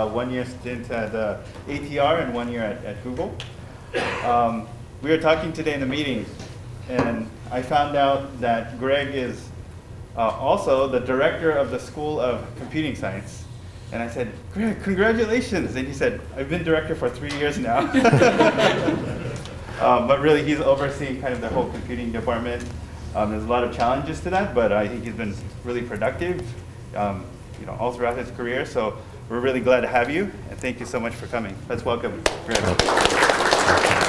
uh, one year stint at uh, ATR and one year at, at Google. Um, we were talking today in the meeting, and I found out that Greg is uh, also the director of the School of Computing Science. And I said, Greg, congratulations. And he said, I've been director for three years now. um, but really, he's overseeing kind of the whole computing department. Um, there's a lot of challenges to that, but I think he's been really productive um, you know, all throughout his career. So we're really glad to have you, and thank you so much for coming. Let's welcome Greg.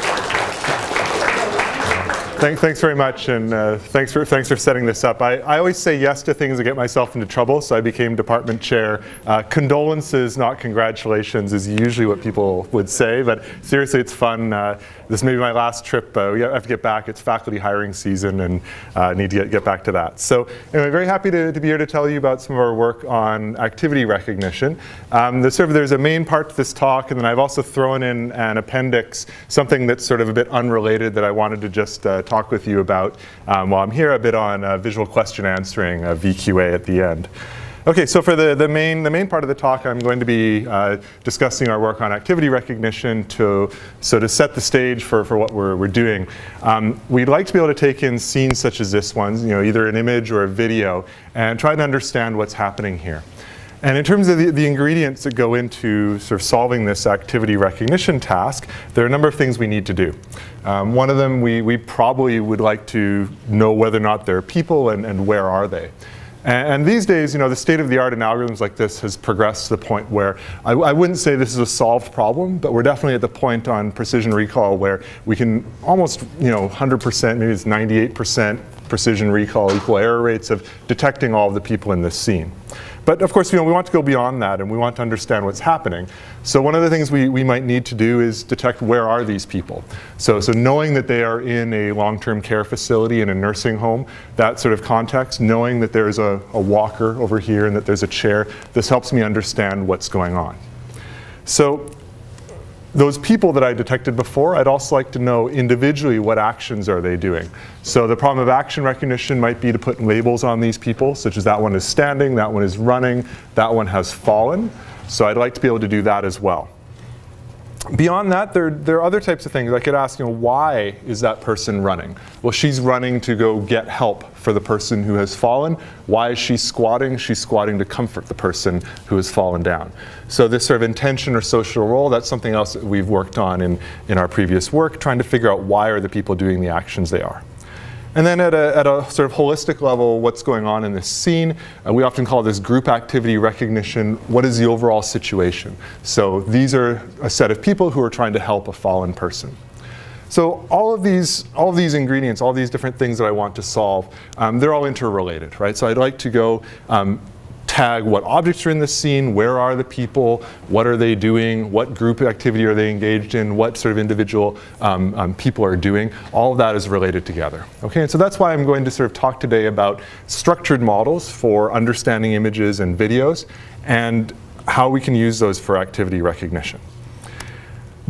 Thank, thanks very much, and uh, thanks for thanks for setting this up. I, I always say yes to things that get myself into trouble, so I became department chair. Uh, condolences, not congratulations, is usually what people would say. But seriously, it's fun. Uh, this may be my last trip. Uh, we have to get back. It's faculty hiring season, and uh, need to get, get back to that. So anyway, very happy to, to be here to tell you about some of our work on activity recognition. Um, the sort of, there's a main part to this talk, and then I've also thrown in an appendix, something that's sort of a bit unrelated that I wanted to just uh, talk with you about um, while I'm here, a bit on uh, visual question answering, uh, VQA at the end. Okay, so for the, the, main, the main part of the talk, I'm going to be uh, discussing our work on activity recognition to, so to set the stage for, for what we're, we're doing. Um, we'd like to be able to take in scenes such as this one, you know, either an image or a video, and try to understand what's happening here. And in terms of the, the, ingredients that go into sort of solving this activity recognition task, there are a number of things we need to do. Um, one of them, we, we probably would like to know whether or not there are people and, and where are they. And, these days, you know, the state of the art in algorithms like this has progressed to the point where I, I wouldn't say this is a solved problem, but we're definitely at the point on precision recall where we can almost, you know, 100%, maybe it's 98% precision recall equal error rates of detecting all of the people in this scene. But of course, you know, we want to go beyond that and we want to understand what's happening. So one of the things we, we might need to do is detect where are these people. So, so knowing that they are in a long-term care facility in a nursing home, that sort of context, knowing that there's a, a walker over here and that there's a chair, this helps me understand what's going on. So those people that I detected before, I'd also like to know individually what actions are they doing. So the problem of action recognition might be to put labels on these people, such as that one is standing, that one is running, that one has fallen. So I'd like to be able to do that as well. Beyond that, there, there are other types of things. I could ask, you know, why is that person running? Well, she's running to go get help for the person who has fallen. Why is she squatting? She's squatting to comfort the person who has fallen down. So this sort of intention or social role, that's something else that we've worked on in, in our previous work, trying to figure out why are the people doing the actions they are. And then at a, at a, sort of holistic level, what's going on in this scene? Uh, we often call this group activity recognition. What is the overall situation? So these are a set of people who are trying to help a fallen person. So all of these, all of these ingredients, all these different things that I want to solve, um, they're all interrelated, right? So I'd like to go um, tag what objects are in the scene, where are the people, what are they doing, what group activity are they engaged in, what sort of individual um, um, people are doing. All of that is related together. Okay, and so that's why I'm going to sort of talk today about structured models for understanding images and videos and how we can use those for activity recognition.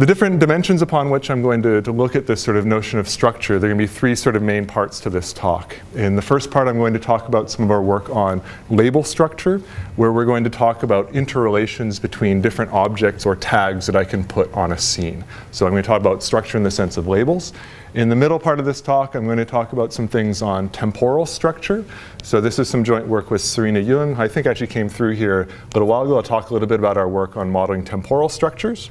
The different dimensions upon which I'm going to, to, look at this sort of notion of structure, there are going to be three sort of main parts to this talk. In the first part, I'm going to talk about some of our work on label structure, where we're going to talk about interrelations between different objects or tags that I can put on a scene. So I'm going to talk about structure in the sense of labels. In the middle part of this talk, I'm going to talk about some things on temporal structure. So this is some joint work with Serena Yeung. I think actually came through here but a little while ago. I'll talk a little bit about our work on modeling temporal structures.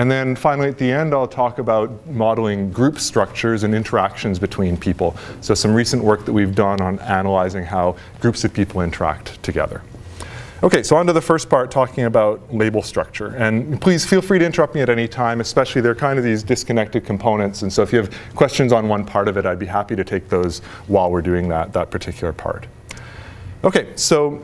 And then finally at the end, I'll talk about modeling group structures and interactions between people. So some recent work that we've done on analyzing how groups of people interact together. Okay, so on to the first part, talking about label structure. And please feel free to interrupt me at any time, especially they're kind of these disconnected components. And so if you have questions on one part of it, I'd be happy to take those while we're doing that, that particular part. Okay, so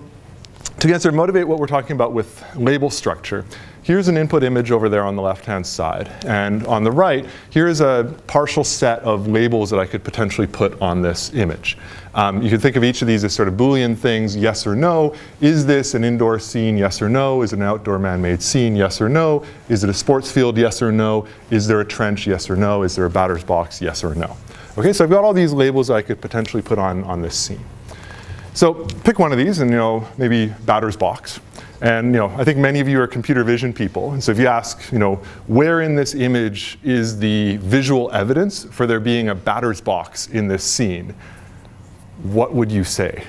to get sort of motivate what we're talking about with label structure, here's an input image over there on the left-hand side. And on the right, here's a partial set of labels that I could potentially put on this image. Um, you can think of each of these as sort of Boolean things, yes or no. Is this an indoor scene, yes or no? Is it an outdoor man-made scene, yes or no? Is it a sports field, yes or no? Is there a trench, yes or no? Is there a batter's box, yes or no? Okay, so I've got all these labels that I could potentially put on, on this scene. So pick one of these and, you know, maybe batter's box. And, you know, I think many of you are computer vision people. And so if you ask, you know, where in this image is the visual evidence for there being a batter's box in this scene, what would you say?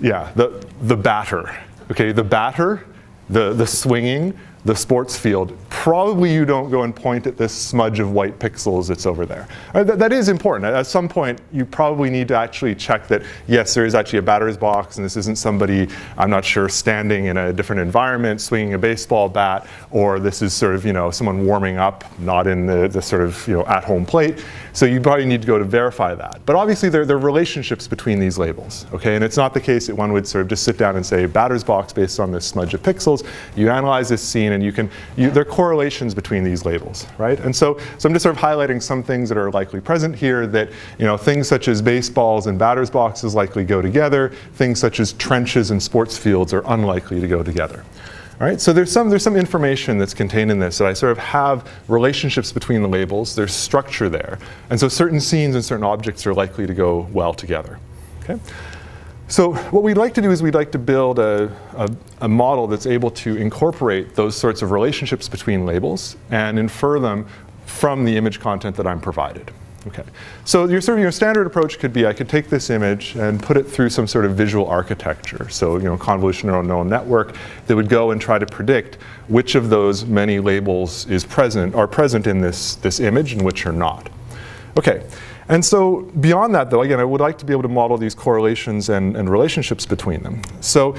yeah, the, the batter. Okay, the batter, the, the swinging, the sports field, probably you don't go and point at this smudge of white pixels that's over there. Uh, that, that is important. At some point, you probably need to actually check that, yes, there is actually a batter's box, and this isn't somebody, I'm not sure, standing in a different environment, swinging a baseball bat, or this is sort of, you know, someone warming up, not in the, the sort of, you know, at-home plate. So you probably need to go to verify that. But obviously, there, there are relationships between these labels, okay? And it's not the case that one would sort of just sit down and say, batter's box based on this smudge of pixels. You analyze this scene, and you can, you, there are correlations between these labels, right? And so, so I'm just sort of highlighting some things that are likely present here that, you know, things such as baseballs and batter's boxes likely go together. Things such as trenches and sports fields are unlikely to go together. All right, so there's some, there's some information that's contained in this that I sort of have relationships between the labels. There's structure there. And so certain scenes and certain objects are likely to go well together. Okay? So what we'd like to do is we'd like to build a, a, a, model that's able to incorporate those sorts of relationships between labels and infer them from the image content that I'm provided. Okay. So your sort of your standard approach could be I could take this image and put it through some sort of visual architecture. So you know, convolutional neural network that would go and try to predict which of those many labels is present are present in this, this image and which are not. Okay. And so beyond that, though, again, I would like to be able to model these correlations and, and relationships between them. So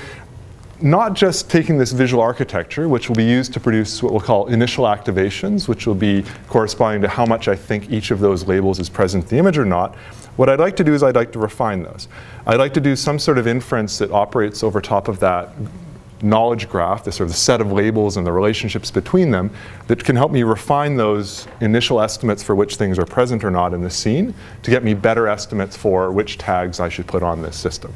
not just taking this visual architecture, which will be used to produce what we'll call initial activations, which will be corresponding to how much I think each of those labels is present in the image or not. What I'd like to do is I'd like to refine those. I'd like to do some sort of inference that operates over top of that knowledge graph, the sort of set of labels and the relationships between them that can help me refine those initial estimates for which things are present or not in the scene to get me better estimates for which tags I should put on this system.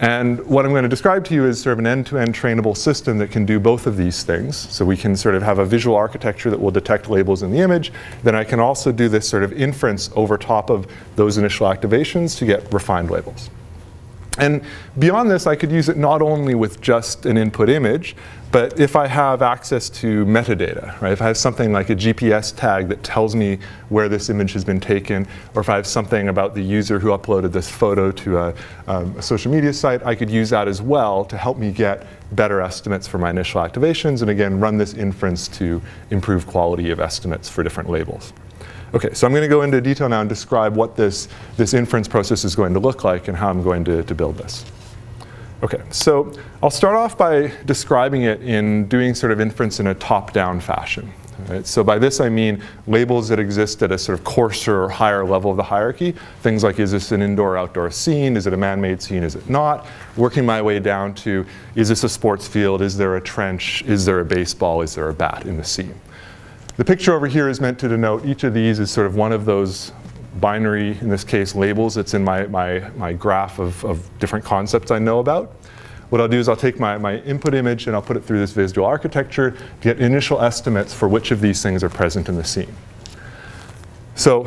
And what I'm going to describe to you is sort of an end-to-end -end trainable system that can do both of these things. So we can sort of have a visual architecture that will detect labels in the image. Then I can also do this sort of inference over top of those initial activations to get refined labels. And beyond this, I could use it not only with just an input image, but if I have access to metadata, right, if I have something like a GPS tag that tells me where this image has been taken, or if I have something about the user who uploaded this photo to a, um, a social media site, I could use that as well to help me get better estimates for my initial activations, and again, run this inference to improve quality of estimates for different labels. Okay, so I'm going to go into detail now and describe what this, this inference process is going to look like and how I'm going to, to build this. Okay, so I'll start off by describing it in doing sort of inference in a top-down fashion. Right? So by this I mean labels that exist at a sort of coarser or higher level of the hierarchy. Things like is this an indoor outdoor scene? Is it a man-made scene? Is it not? Working my way down to is this a sports field? Is there a trench? Is there a baseball? Is there a bat in the scene? The picture over here is meant to denote each of these is sort of one of those binary, in this case, labels that's in my, my, my graph of, of different concepts I know about. What I'll do is I'll take my, my input image and I'll put it through this visual architecture to get initial estimates for which of these things are present in the scene. So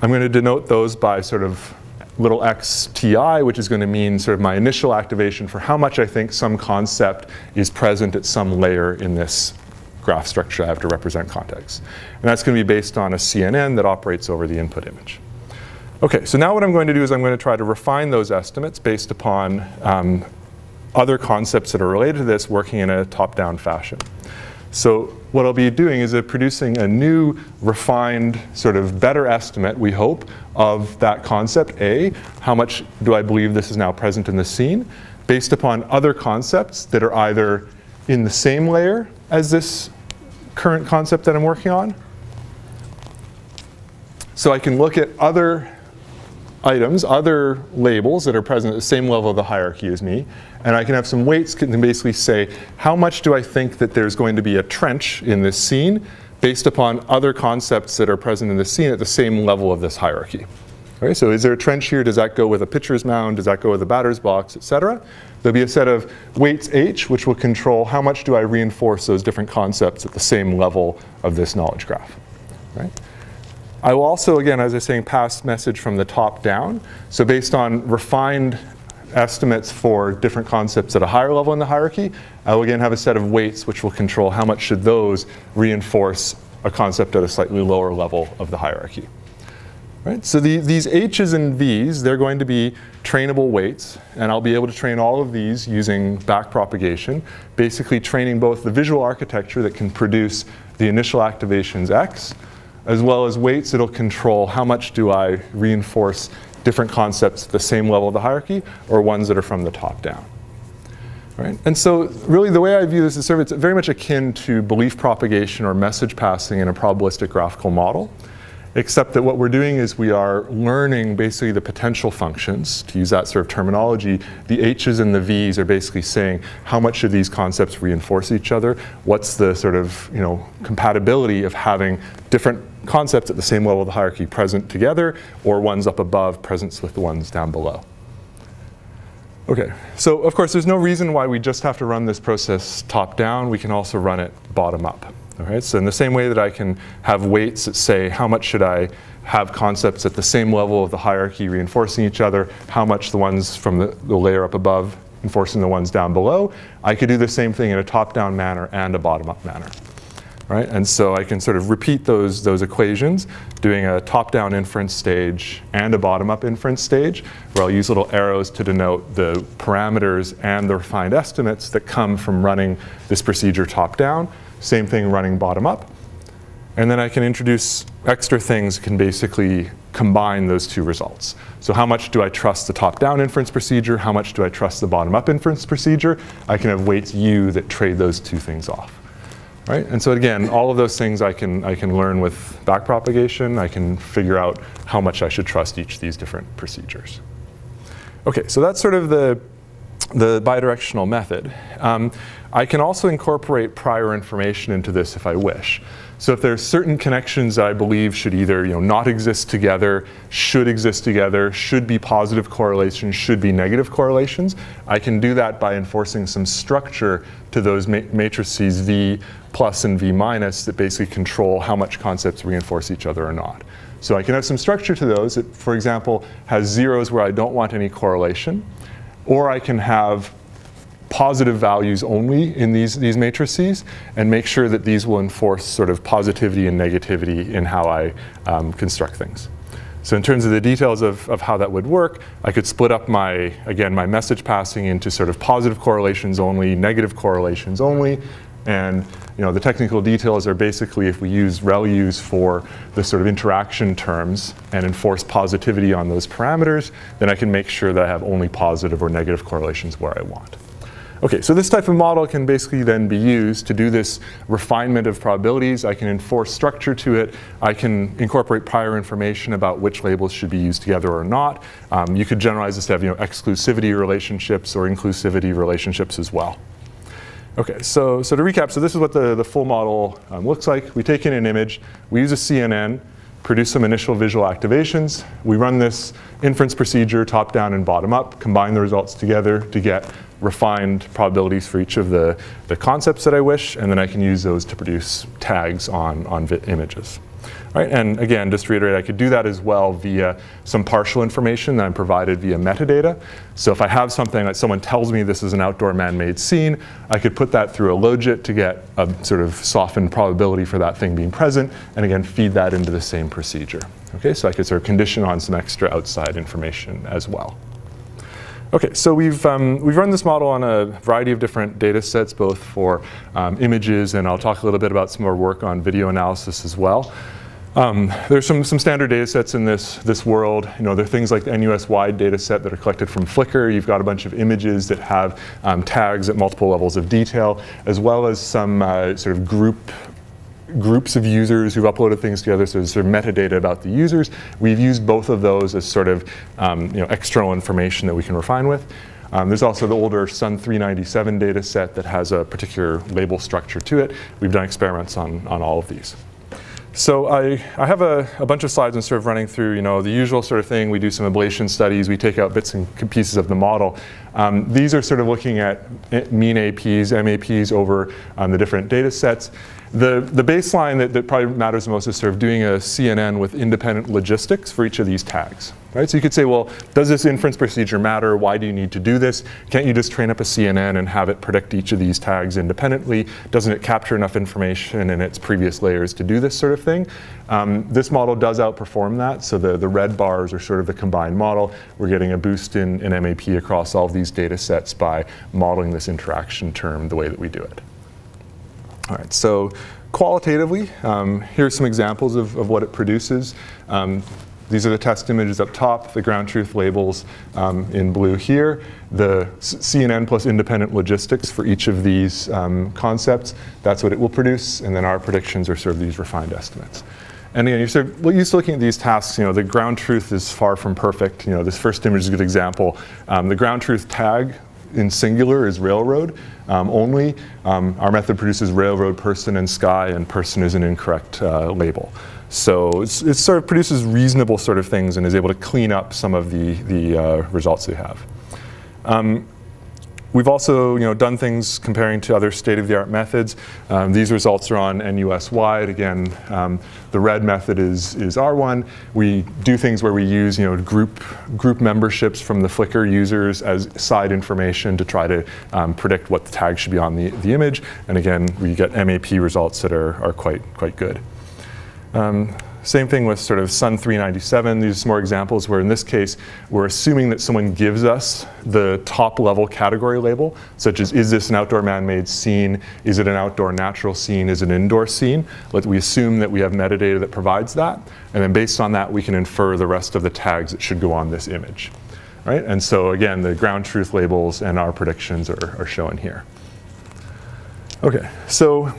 I'm going to denote those by sort of little x ti, which is going to mean sort of my initial activation for how much I think some concept is present at some layer in this graph structure I have to represent context. And that's going to be based on a CNN that operates over the input image. Okay, so now what I'm going to do is I'm going to try to refine those estimates based upon um, other concepts that are related to this working in a top-down fashion. So what I'll be doing is producing a new, refined, sort of better estimate, we hope, of that concept A. How much do I believe this is now present in the scene? Based upon other concepts that are either in the same layer as this current concept that I'm working on. So I can look at other items, other labels that are present at the same level of the hierarchy as me, and I can have some weights can basically say, how much do I think that there's going to be a trench in this scene based upon other concepts that are present in the scene at the same level of this hierarchy. Okay, so is there a trench here? Does that go with a pitcher's mound? Does that go with a batter's box, et cetera? There'll be a set of weights H, which will control how much do I reinforce those different concepts at the same level of this knowledge graph. Right? I will also, again, as I was saying, pass message from the top down. So based on refined estimates for different concepts at a higher level in the hierarchy, I will again have a set of weights which will control how much should those reinforce a concept at a slightly lower level of the hierarchy. Right? So the, these H's and V's, they're going to be trainable weights, and I'll be able to train all of these using backpropagation, basically training both the visual architecture that can produce the initial activations X, as well as weights that'll control how much do I reinforce different concepts at the same level of the hierarchy or ones that are from the top down. Right? And so really the way I view this is sort of it's very much akin to belief propagation or message passing in a probabilistic graphical model, except that what we're doing is we are learning basically the potential functions, to use that sort of terminology. The H's and the V's are basically saying how much should these concepts reinforce each other, what's the sort of you know compatibility of having different concepts at the same level of the hierarchy present together, or ones up above present with the ones down below. Okay, so of course there's no reason why we just have to run this process top down. We can also run it bottom up. All right, so in the same way that I can have weights that say how much should I have concepts at the same level of the hierarchy reinforcing each other, how much the ones from the, the layer up above enforcing the ones down below, I could do the same thing in a top-down manner and a bottom-up manner right? And so I can sort of repeat those, those equations, doing a top-down inference stage and a bottom-up inference stage, where I'll use little arrows to denote the parameters and the refined estimates that come from running this procedure top-down. Same thing running bottom-up. And then I can introduce extra things can basically combine those two results. So how much do I trust the top-down inference procedure? How much do I trust the bottom-up inference procedure? I can have weights U that trade those two things off. Right? And so again, all of those things I can, I can learn with backpropagation. I can figure out how much I should trust each of these different procedures. Okay, so that's sort of the, the bidirectional method. Um, I can also incorporate prior information into this if I wish. So if there's certain connections that I believe should either you know, not exist together, should exist together, should be positive correlations, should be negative correlations, I can do that by enforcing some structure to those ma matrices V plus and V minus that basically control how much concepts reinforce each other or not. So I can have some structure to those that, for example, has zeros where I don't want any correlation, or I can have positive values only in these, these matrices and make sure that these will enforce sort of positivity and negativity in how I um, construct things. So in terms of the details of, of how that would work, I could split up my, again, my message passing into sort of positive correlations only, negative correlations only, and you know, the technical details are basically if we use ReLUs for the sort of interaction terms and enforce positivity on those parameters, then I can make sure that I have only positive or negative correlations where I want. Okay, so this type of model can basically then be used to do this refinement of probabilities. I can enforce structure to it. I can incorporate prior information about which labels should be used together or not. Um, you could generalize this to have you know, exclusivity relationships or inclusivity relationships as well. Okay, so, so to recap, so this is what the, the full model um, looks like. We take in an image, we use a CNN, produce some initial visual activations. We run this inference procedure top down and bottom up, combine the results together to get refined probabilities for each of the, the concepts that I wish, and then I can use those to produce tags on, on images. Right, and again, just to reiterate, I could do that as well via some partial information that I'm provided via metadata. So if I have something that someone tells me this is an outdoor man-made scene, I could put that through a logit to get a sort of softened probability for that thing being present, and again, feed that into the same procedure. Okay, so I could sort of condition on some extra outside information as well. Okay, so we've, um, we've run this model on a variety of different data sets, both for um, images, and I'll talk a little bit about some more work on video analysis as well. Um, there's some, some standard data sets in this, this world. You know, there are things like the NUS-wide data set that are collected from Flickr. You've got a bunch of images that have um, tags at multiple levels of detail, as well as some uh, sort of group groups of users who've uploaded things together, so there's sort of metadata about the users. We've used both of those as sort of um, you know, external information that we can refine with. Um, there's also the older Sun 397 data set that has a particular label structure to it. We've done experiments on, on all of these. So I, I have a, a, bunch of slides and sort of running through, you know, the usual sort of thing. We do some ablation studies. We take out bits and pieces of the model. Um, these are sort of looking at mean APs, MAPs over um, the different data sets. The, the baseline that, that probably matters most is sort of doing a CNN with independent logistics for each of these tags. Right? So you could say, well, does this inference procedure matter? Why do you need to do this? Can't you just train up a CNN and have it predict each of these tags independently? Doesn't it capture enough information in its previous layers to do this sort of thing? Um, this model does outperform that. So the, the red bars are sort of the combined model. We're getting a boost in, in MAP across all of these data sets by modeling this interaction term the way that we do it. All right, so qualitatively, um, here's some examples of, of what it produces. Um, these are the test images up top, the ground truth labels um, in blue here, the CNN plus independent logistics for each of these um, concepts. That's what it will produce, and then our predictions are sort of these refined estimates. And again, you're sort of used to looking at these tasks, you know, the ground truth is far from perfect. You know, this first image is a good example. Um, the ground truth tag in singular is railroad um, only. Um, our method produces railroad, person, and sky, and person is an incorrect uh, label. So it sort of produces reasonable sort of things and is able to clean up some of the, the uh, results we have. Um, We've also you know, done things comparing to other state-of-the-art methods. Um, these results are on NUS-wide. Again, um, the red method is, is our one. We do things where we use you know, group, group memberships from the Flickr users as side information to try to um, predict what the tag should be on the, the image. And again, we get MAP results that are, are quite, quite good. Um, same thing with sort of Sun 397. These are more examples where in this case, we're assuming that someone gives us the top level category label, such as is this an outdoor man-made scene? Is it an outdoor natural scene? Is it an indoor scene? Let we assume that we have metadata that provides that. And then based on that, we can infer the rest of the tags that should go on this image. Right? And so again, the ground truth labels and our predictions are, are shown here. Okay, so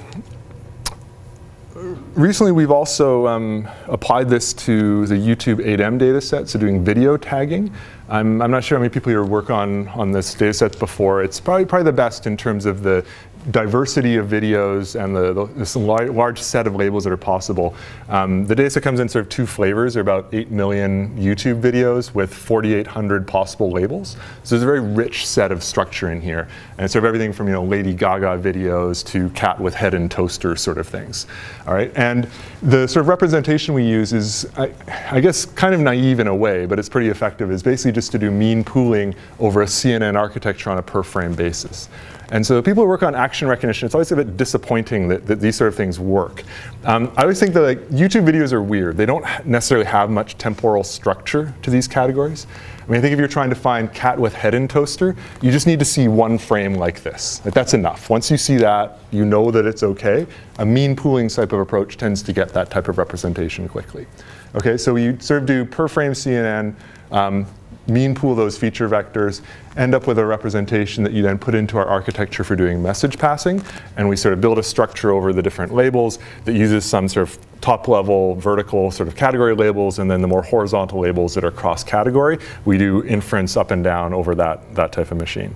recently we've also um, applied this to the YouTube 8M data set, so doing video tagging. I'm, I'm not sure how many people here work on, on this data set before. It's probably, probably the best in terms of the diversity of videos and the, the, this large set of labels that are possible. Um, the data comes in sort of two flavors. There are about 8 million YouTube videos with 4,800 possible labels. So there's a very rich set of structure in here. And sort of everything from you know, Lady Gaga videos to cat with head and toaster sort of things. All right, and the sort of representation we use is, I, I guess, kind of naive in a way, but it's pretty effective, is basically just to do mean pooling over a CNN architecture on a per frame basis. And so people who work on action recognition, it's always a bit disappointing that, that these sort of things work. Um, I always think that like, YouTube videos are weird. They don't necessarily have much temporal structure to these categories. I mean, I think if you're trying to find cat with head and toaster, you just need to see one frame like this. Like, that's enough. Once you see that, you know that it's okay. A mean pooling type of approach tends to get that type of representation quickly. Okay, so you sort of do per frame CNN, um, mean pool those feature vectors, end up with a representation that you then put into our architecture for doing message passing. And we sort of build a structure over the different labels that uses some sort of top level vertical sort of category labels and then the more horizontal labels that are cross category. We do inference up and down over that, that type of machine.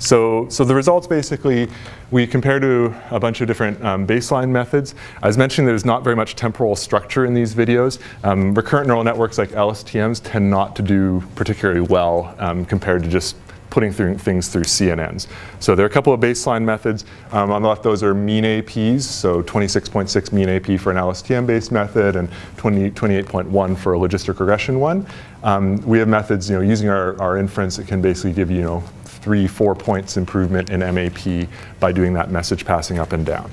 So, so the results basically, we compare to a bunch of different um, baseline methods. I was mentioning there's not very much temporal structure in these videos. Um, recurrent neural networks like LSTMs tend not to do particularly well um, compared to just putting through things through CNNs. So there are a couple of baseline methods. Um, on the left, those are mean APs, so 26.6 mean AP for an LSTM-based method and 28.1 for a logistic regression one. Um, we have methods, you know, using our, our inference, it can basically give you, you know, three, four points improvement in MAP by doing that message passing up and down.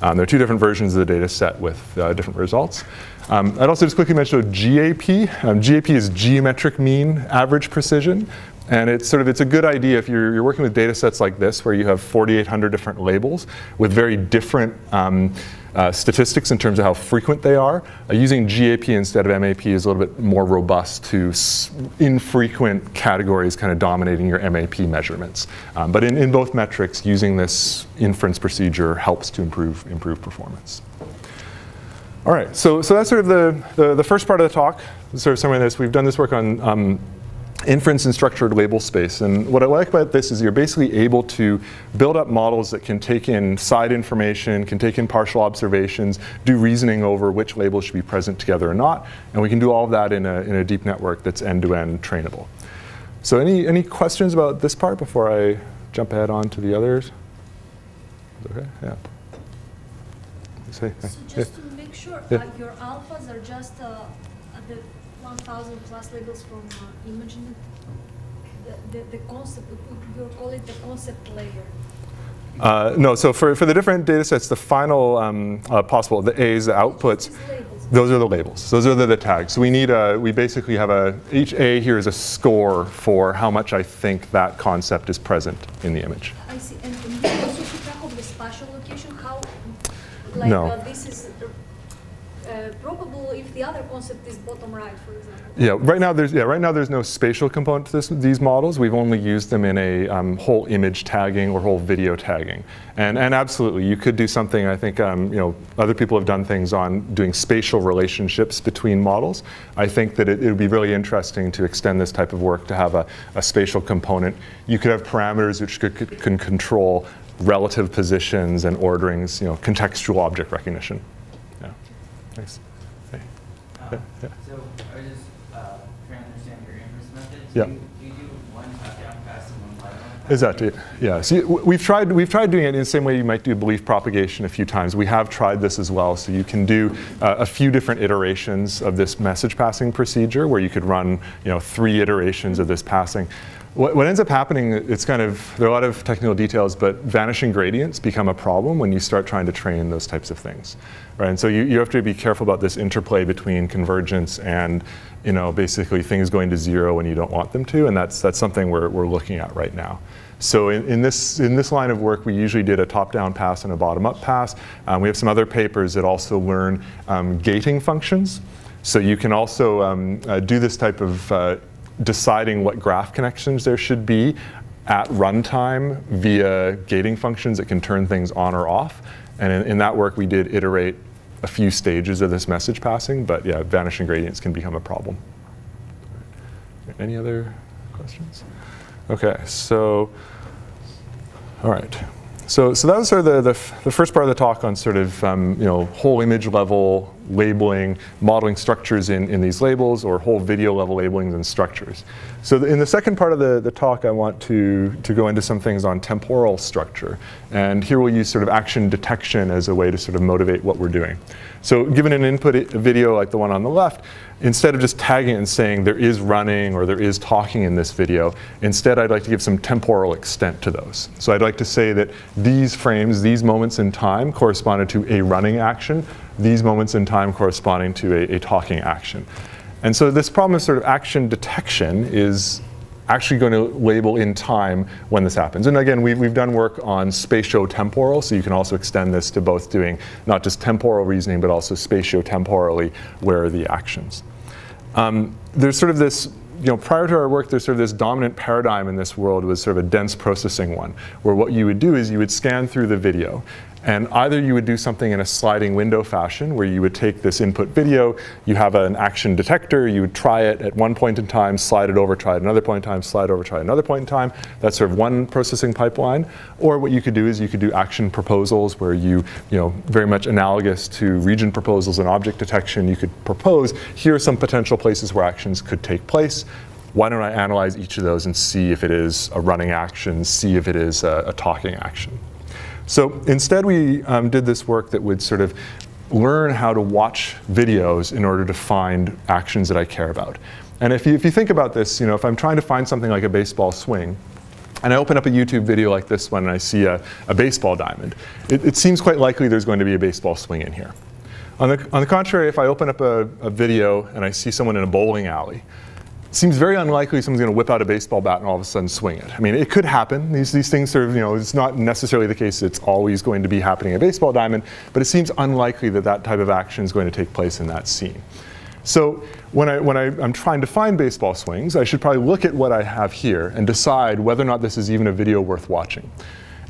Um, there are two different versions of the data set with uh, different results. Um, I'd also just quickly mention GAP. Um, GAP is geometric mean average precision. And it's sort of, it's a good idea if you're, you're working with data sets like this where you have 4,800 different labels with very different um, uh, statistics in terms of how frequent they are. Uh, using GAP instead of MAP is a little bit more robust to infrequent categories kind of dominating your MAP measurements. Um, but in, in both metrics, using this inference procedure helps to improve, improve performance. All right, so, so that's sort of the, the, the first part of the talk, sort of summary of this. We've done this work on um, inference and structured label space. And what I like about this is you're basically able to build up models that can take in side information, can take in partial observations, do reasoning over which labels should be present together or not. And we can do all of that in a, in a deep network that's end-to-end -end trainable. So any, any questions about this part before I jump ahead on to the others? Okay, yeah. Say, so just to make sure, yeah. uh, your alphas are just uh, the 1,000 plus labels from uh, ImageNet. The, the, the concept, we call it the concept layer. Uh, no, so for, for the different data sets, the final um, uh, possible, the A's, the outputs, those are the labels. Those are the, the, tags. So we need a, we basically have a, each A here is a score for how much I think that concept is present in the image. I see. And, and you also keep track of the spatial location, how, like no. Uh, this uh, probable if the other concept is bottom right, for example. Yeah, right now there's yeah right now there's no spatial component to this, these models. We've only used them in a um, whole image tagging or whole video tagging, and and absolutely you could do something. I think um, you know other people have done things on doing spatial relationships between models. I think that it, it would be really interesting to extend this type of work to have a, a spatial component. You could have parameters which could, could, can control relative positions and orderings, you know, contextual object recognition. Thanks. Um. So I was just uh, trying to understand your inference method. So yeah. You, you do one top-down pass and one bottom-up pass? Exactly. Yeah. So we've tried we've tried doing it in the same way you might do belief propagation a few times. We have tried this as well. So you can do uh, a few different iterations of this message passing procedure, where you could run you know three iterations of this passing. What, what, ends up happening, it's kind of, there are a lot of technical details, but vanishing gradients become a problem when you start trying to train those types of things. Right? And so you, you have to be careful about this interplay between convergence and you know, basically things going to zero when you don't want them to, and that's, that's something we're, we're looking at right now. So in, in, this, in this line of work, we usually did a top-down pass and a bottom-up pass. Um, we have some other papers that also learn um, gating functions. So you can also um, uh, do this type of uh, deciding what graph connections there should be at runtime via gating functions that can turn things on or off. And in, in, that work, we did iterate a few stages of this message passing, but yeah, vanishing gradients can become a problem. Any other questions? Okay, so, all right. So, so that was sort of the, the, the, first part of the talk on sort of um, you know, whole image level labeling, modeling structures in, in these labels, or whole video level labelings and structures. So in the second part of the, the talk, I want to, to go into some things on temporal structure. And here we'll use sort of action detection as a way to sort of motivate what we're doing. So given an input video like the one on the left, instead of just tagging it and saying there is running or there is talking in this video, instead I'd like to give some temporal extent to those. So I'd like to say that these frames, these moments in time corresponded to a running action, these moments in time corresponding to a, a talking action. And so this problem of sort of action detection is actually going to label in time when this happens. And again, we've, we've done work on spatio-temporal, so you can also extend this to both doing not just temporal reasoning, but also spatio-temporally, where are the actions. Um, there's sort of this you know, prior to our work, there's sort of this dominant paradigm in this world was sort of a dense processing one, where what you would do is you would scan through the video, and either you would do something in a sliding window fashion where you would take this input video, you have an action detector, you would try it at one point in time, slide it over, try it another point in time, slide over, try it another point in time. That's sort of one processing pipeline. Or what you could do is you could do action proposals where you, you know, very much analogous to region proposals and object detection, you could propose, here are some potential places where actions could take place why don't I analyze each of those and see if it is a running action, see if it is a, a talking action. So instead we um, did this work that would sort of learn how to watch videos in order to find actions that I care about. And if you, if you think about this, you know, if I'm trying to find something like a baseball swing, and I open up a YouTube video like this one and I see a, a baseball diamond, it, it, seems quite likely there's going to be a baseball swing in here. On the, on the contrary, if I open up a, a video and I see someone in a bowling alley, seems very unlikely someone's going to whip out a baseball bat and all of a sudden swing it. I mean, it could happen. These, these things sort of, you know, it's not necessarily the case it's always going to be happening at baseball diamond, but it seems unlikely that that type of action is going to take place in that scene. So when, I, when I, I'm trying to find baseball swings, I should probably look at what I have here and decide whether or not this is even a video worth watching.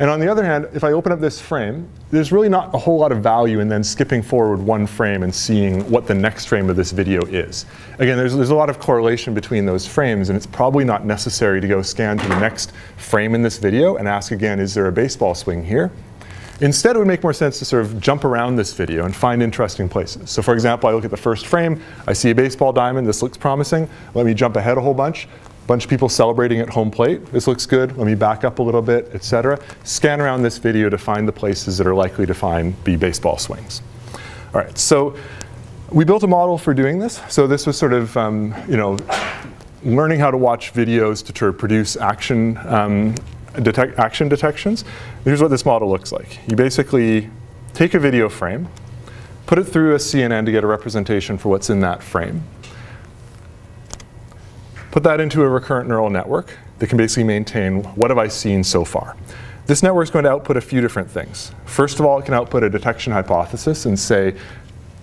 And on the other hand, if I open up this frame, there's really not a whole lot of value in then skipping forward one frame and seeing what the next frame of this video is. Again, there's, there's a lot of correlation between those frames, and it's probably not necessary to go scan to the next frame in this video and ask again, is there a baseball swing here? Instead, it would make more sense to sort of jump around this video and find interesting places. So for example, I look at the first frame, I see a baseball diamond, this looks promising. Let me jump ahead a whole bunch. Bunch of people celebrating at home plate. This looks good. Let me back up a little bit, etc. Scan around this video to find the places that are likely to find be baseball swings. All right, so we built a model for doing this. So this was sort of, um, you know, learning how to watch videos to, to produce action um, detect action detections. Here's what this model looks like. You basically take a video frame, put it through a CNN to get a representation for what's in that frame. Put that into a recurrent neural network that can basically maintain what have I seen so far. This network is going to output a few different things. First of all, it can output a detection hypothesis and say,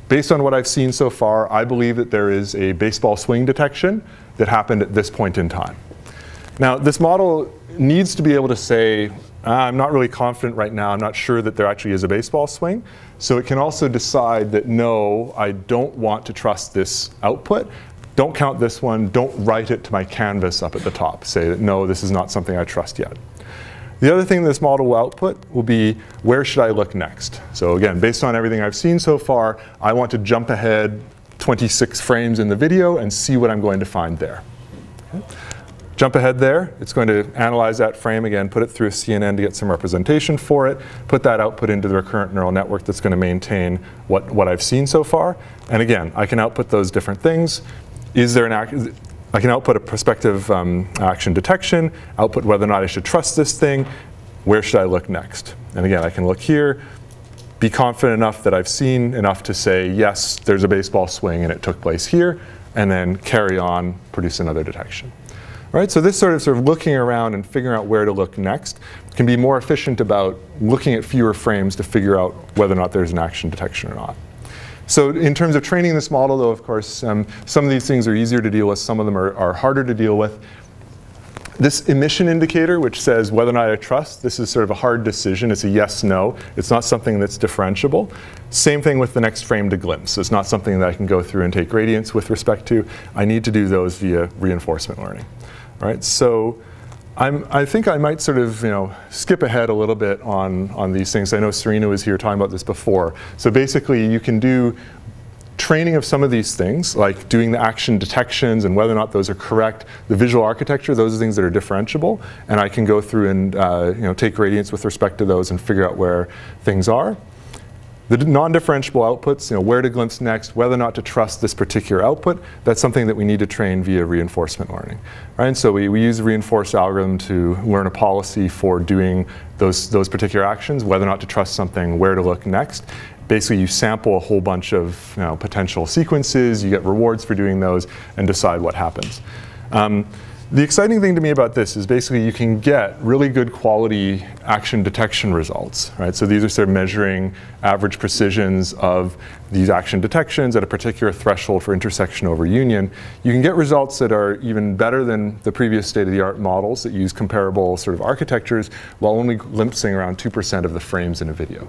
based on what I've seen so far, I believe that there is a baseball swing detection that happened at this point in time. Now, this model needs to be able to say, ah, I'm not really confident right now, I'm not sure that there actually is a baseball swing. So it can also decide that no, I don't want to trust this output. Don't count this one, don't write it to my canvas up at the top. Say that no, this is not something I trust yet. The other thing this model will output will be where should I look next? So again, based on everything I've seen so far, I want to jump ahead 26 frames in the video and see what I'm going to find there. Okay. Jump ahead there, it's going to analyze that frame again, put it through a CNN to get some representation for it, put that output into the recurrent neural network that's going to maintain what, what I've seen so far. And again, I can output those different things. Is there an act, I can output a prospective um, action detection, output whether or not I should trust this thing, where should I look next? And again, I can look here, be confident enough that I've seen enough to say, yes, there's a baseball swing and it took place here, and then carry on, produce another detection. Right? So this sort of, sort of looking around and figuring out where to look next can be more efficient about looking at fewer frames to figure out whether or not there's an action detection or not. So in terms of training this model, though, of course, um, some of these things are easier to deal with, some of them are, are harder to deal with. This emission indicator, which says whether or not I trust, this is sort of a hard decision. It's a yes, no. It's not something that's differentiable. Same thing with the next frame to glimpse. It's not something that I can go through and take gradients with respect to. I need to do those via reinforcement learning. All right, So I'm, I think I might sort of you know, skip ahead a little bit on, on these things. I know Serena was here talking about this before. So basically you can do training of some of these things, like doing the action detections and whether or not those are correct, the visual architecture, those are things that are differentiable, and I can go through and uh, you know, take gradients with respect to those and figure out where things are. The non-differentiable outputs, you know, where to glimpse next, whether or not to trust this particular output, that's something that we need to train via reinforcement learning. Right? And so we, we use a reinforced algorithm to learn a policy for doing those, those particular actions, whether or not to trust something, where to look next. Basically, you sample a whole bunch of you know, potential sequences, you get rewards for doing those, and decide what happens. Um, the exciting thing to me about this is basically you can get really good quality action detection results, right? So these are sort of measuring average precisions of these action detections at a particular threshold for intersection over union. You can get results that are even better than the previous state-of-the-art models that use comparable sort of architectures while only glimpsing around 2% of the frames in a video.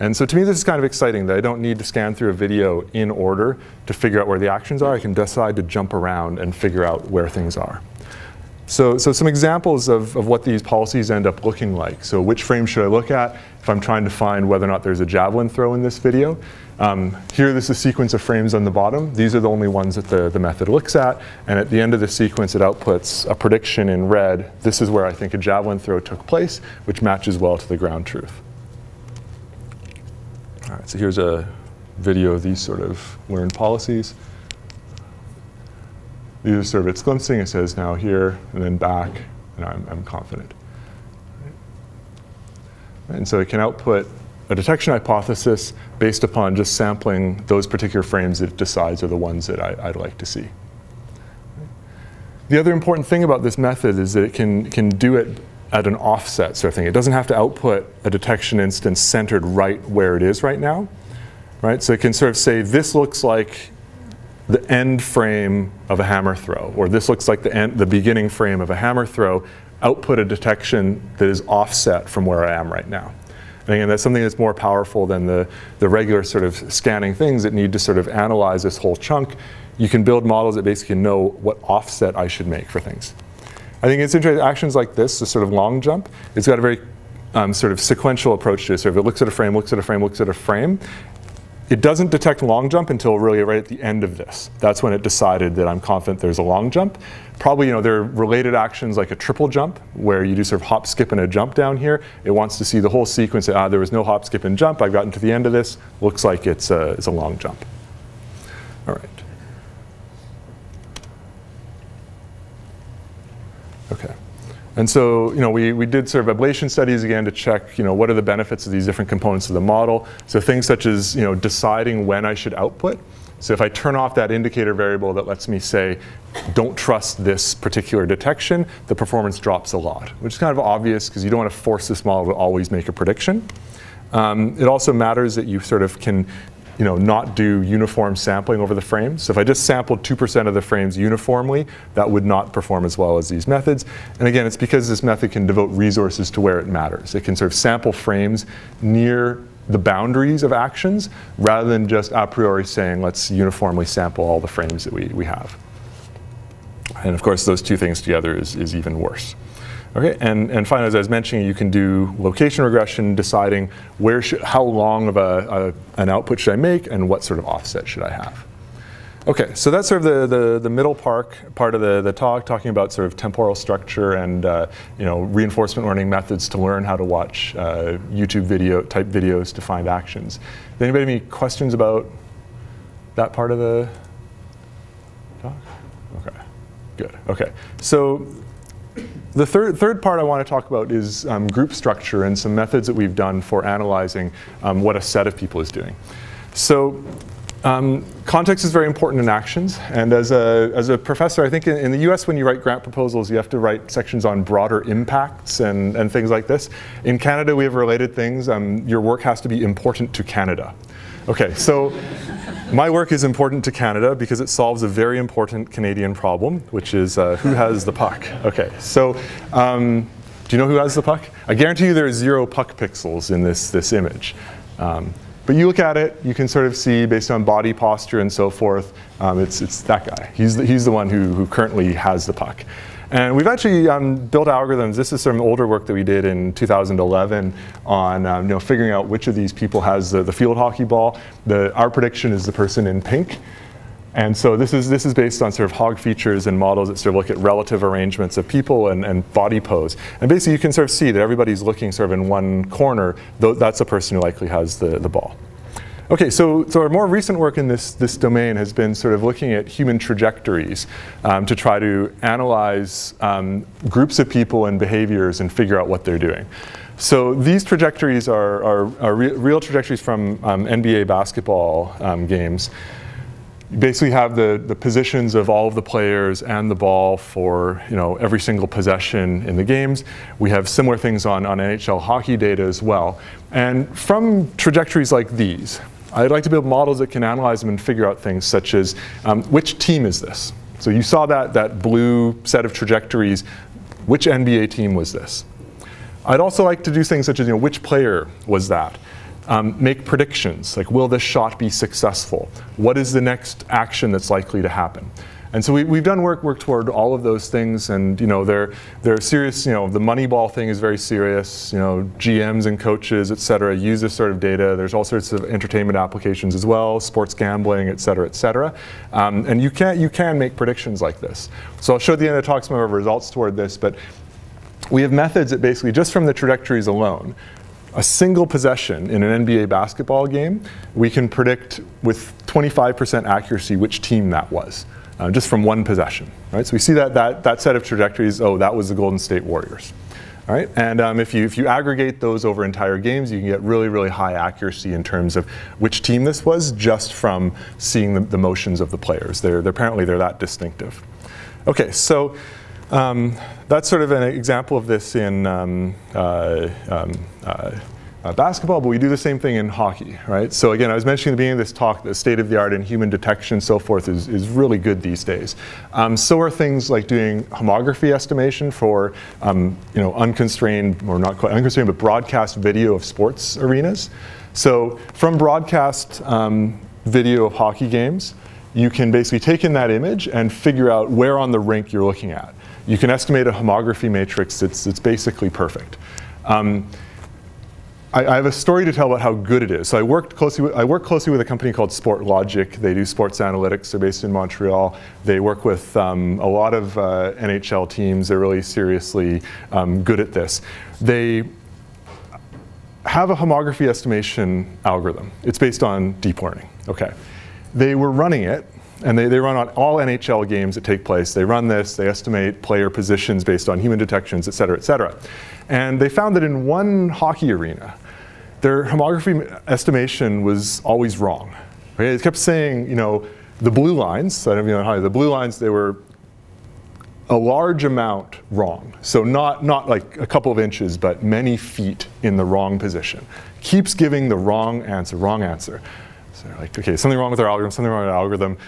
And so to me, this is kind of exciting that I don't need to scan through a video in order to figure out where the actions are. I can decide to jump around and figure out where things are. So, so some examples of, of what these policies end up looking like. So which frame should I look at if I'm trying to find whether or not there's a javelin throw in this video? Um, here, this is a sequence of frames on the bottom. These are the only ones that the, the method looks at. And at the end of the sequence, it outputs a prediction in red. This is where I think a javelin throw took place, which matches well to the ground truth. All right, so here's a video of these sort of learned policies. These are sort of its glimpsing. It says now here and then back, and I'm, I'm confident. And so it can output a detection hypothesis based upon just sampling those particular frames that it decides are the ones that I, would like to see. The other important thing about this method is that it can, can do it at an offset sort of thing. It doesn't have to output a detection instance centered right where it is right now. Right? So it can sort of say, this looks like the end frame of a hammer throw, or this looks like the, end, the beginning frame of a hammer throw, output a detection that is offset from where I am right now. And again, that's something that's more powerful than the, the regular sort of scanning things that need to sort of analyze this whole chunk. You can build models that basically know what offset I should make for things. I think it's interesting, actions like this, the sort of long jump, it's got a very um, sort of sequential approach to it. So if it looks at a frame, looks at a frame, looks at a frame, it doesn't detect long jump until really right at the end of this. That's when it decided that I'm confident there's a long jump. Probably, you know, there are related actions like a triple jump, where you do sort of hop, skip, and a jump down here. It wants to see the whole sequence. Ah, there was no hop, skip, and jump. I've gotten to the end of this. Looks like it's a, it's a long jump. All right. Okay. And so, you know, we, we did sort of ablation studies again to check, you know, what are the benefits of these different components of the model. So things such as, you know, deciding when I should output. So if I turn off that indicator variable that lets me say, don't trust this particular detection, the performance drops a lot, which is kind of obvious because you don't want to force this model to always make a prediction. Um, it also matters that you sort of can you know, not do uniform sampling over the frames. So if I just sampled 2% of the frames uniformly, that would not perform as well as these methods. And again, it's because this method can devote resources to where it matters. It can sort of sample frames near the boundaries of actions rather than just a priori saying, let's uniformly sample all the frames that we, we have. And of course, those two things together is, is even worse. Okay, and, and finally, as I was mentioning, you can do location regression, deciding where should, how long of a, a, an output should I make and what sort of offset should I have. Okay, so that's sort of the, the, the middle part, part of the, the talk, talking about sort of temporal structure and uh, you know, reinforcement learning methods to learn how to watch uh, YouTube video type videos to find actions. Does anybody have any questions about that part of the talk? Okay, good, okay. So the third, third part I want to talk about is um, group structure and some methods that we've done for analyzing um, what a set of people is doing. So um, context is very important in actions. And as a, as a professor, I think in, in, the US, when you write grant proposals, you have to write sections on broader impacts and, and things like this. In Canada, we have related things. Um, your work has to be important to Canada. Okay, so my work is important to Canada because it solves a very important Canadian problem, which is uh, who has the puck? Okay, so um, do you know who has the puck? I guarantee you there are zero puck pixels in this, this image. Um, but you look at it, you can sort of see based on body posture and so forth, um, it's, it's that guy. He's the, he's the one who, who currently has the puck. And we've actually um, built algorithms. This is some older work that we did in 2011 on um, you know, figuring out which of these people has the, the field hockey ball. The, our prediction is the person in pink. And so this is, this is based on sort of hog features and models that sort of look at relative arrangements of people and, and body pose. And basically you can sort of see that everybody's looking sort of in one corner, though that's the person who likely has the, the ball. Okay, so, so our more recent work in this, this domain has been sort of looking at human trajectories um, to try to analyze um, groups of people and behaviors and figure out what they're doing. So these trajectories are, are, are re real trajectories from um, NBA basketball um, games. You basically have the, the positions of all of the players and the ball for you know, every single possession in the games. We have similar things on, on NHL hockey data as well. And from trajectories like these, I'd like to build models that can analyze them and figure out things such as um, which team is this? So you saw that, that blue set of trajectories. Which NBA team was this? I'd also like to do things such as you know, which player was that? Um, make predictions, like will this shot be successful? What is the next action that's likely to happen? And so we, have done work work toward all of those things, and you know they're they're serious. You know the Moneyball thing is very serious. You know GMs and coaches, et cetera, use this sort of data. There's all sorts of entertainment applications as well, sports gambling, et cetera, et cetera. Um, and you can you can make predictions like this. So I'll show at the end of the talk some of our results toward this, but we have methods that basically just from the trajectories alone a single possession in an NBA basketball game, we can predict with 25% accuracy which team that was uh, just from one possession. Right? So we see that, that, that set of trajectories, oh, that was the Golden State Warriors. All right? And um, if, you, if you aggregate those over entire games, you can get really, really high accuracy in terms of which team this was just from seeing the, the motions of the players. They're, they're, apparently they're that distinctive. Okay, so um, that's sort of an example of this in um, uh, um, uh, uh, basketball, but we do the same thing in hockey, right? So again, I was mentioning at the beginning of this talk, the state of the art in human detection and so forth is, is really good these days. Um, so are things like doing homography estimation for, um, you know, unconstrained, or not quite unconstrained, but broadcast video of sports arenas. So from broadcast um, video of hockey games, you can basically take in that image and figure out where on the rink you're looking at. You can estimate a homography matrix that's, that's basically perfect. Um, I, I, have a story to tell about how good it is. So I worked closely. With, I work closely with a company called Sportlogiq. They do sports analytics. They're based in Montreal. They work with um, a lot of uh, NHL teams. They're really seriously um, good at this. They have a homography estimation algorithm. It's based on deep learning. Okay, they were running it and they, they run on all NHL games that take place. They run this, they estimate player positions based on human detections, et cetera, et cetera. And they found that in one hockey arena, their homography estimation was always wrong. Right? It kept saying, you know, the blue lines, I don't know how, the blue lines, they were a large amount wrong. So not, not like a couple of inches, but many feet in the wrong position. Keeps giving the wrong answer, wrong answer. So like, okay, something wrong with our algorithm, something wrong with our algorithm.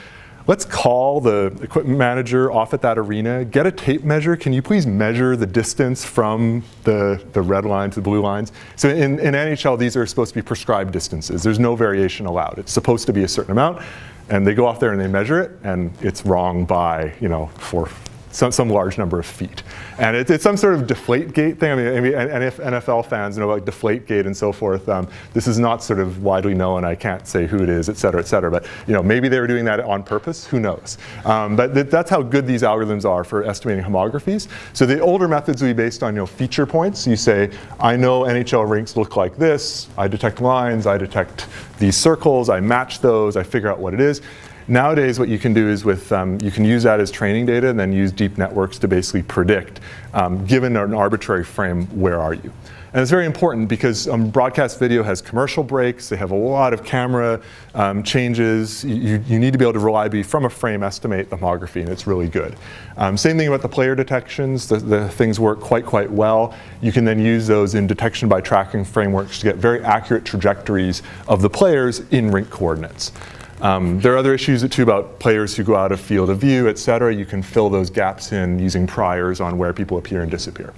Let's call the equipment manager off at that arena, get a tape measure. Can you please measure the distance from the, the red line to the blue lines? So in, in NHL, these are supposed to be prescribed distances. There's no variation allowed. It's supposed to be a certain amount. And they go off there and they measure it, and it's wrong by, you know, four, some, some large number of feet. And it, it's some sort of deflate gate thing. I mean, I mean and if NFL fans know like deflate gate and so forth, um, this is not sort of widely known. I can't say who it is, et cetera, et cetera. But you know, maybe they were doing that on purpose. Who knows? Um, but th that's how good these algorithms are for estimating homographies. So the older methods would be based on you know, feature points. You say, I know NHL rinks look like this. I detect lines. I detect these circles. I match those. I figure out what it is. Nowadays, what you can do is with, um, you can use that as training data and then use deep networks to basically predict, um, given an arbitrary frame, where are you? And it's very important because um, broadcast video has commercial breaks, they have a lot of camera um, changes. You, you, need to be able to reliably, from a frame, estimate the homography, and it's really good. Um, same thing about the player detections. The, the, things work quite, quite well. You can then use those in detection by tracking frameworks to get very accurate trajectories of the players in rink coordinates. Um, there are other issues too about players who go out of field of view, et cetera. You can fill those gaps in using priors on where people appear and disappear.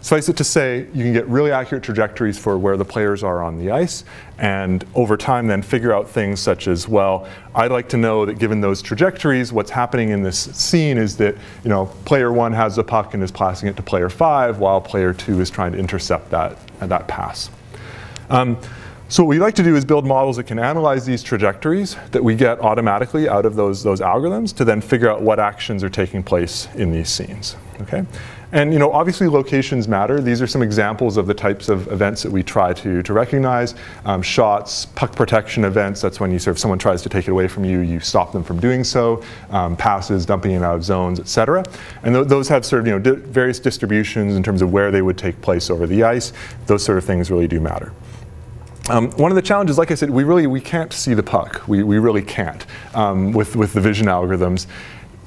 Suffice it to say, you can get really accurate trajectories for where the players are on the ice, and over time then figure out things such as, well, I'd like to know that given those trajectories, what's happening in this scene is that, you know, player one has the puck and is passing it to player five, while player two is trying to intercept that, that pass. Um, so what we like to do is build models that can analyze these trajectories that we get automatically out of those, those algorithms to then figure out what actions are taking place in these scenes. Okay? And you know, obviously locations matter. These are some examples of the types of events that we try to, to recognize. Um, shots, puck protection events, that's when you sort of someone tries to take it away from you, you stop them from doing so. Um, passes, dumping in out of zones, etc. And th those have sort of you know, di various distributions in terms of where they would take place over the ice. Those sort of things really do matter. Um, one of the challenges, like I said, we really we can't see the puck. We, we really can't um, with, with the vision algorithms.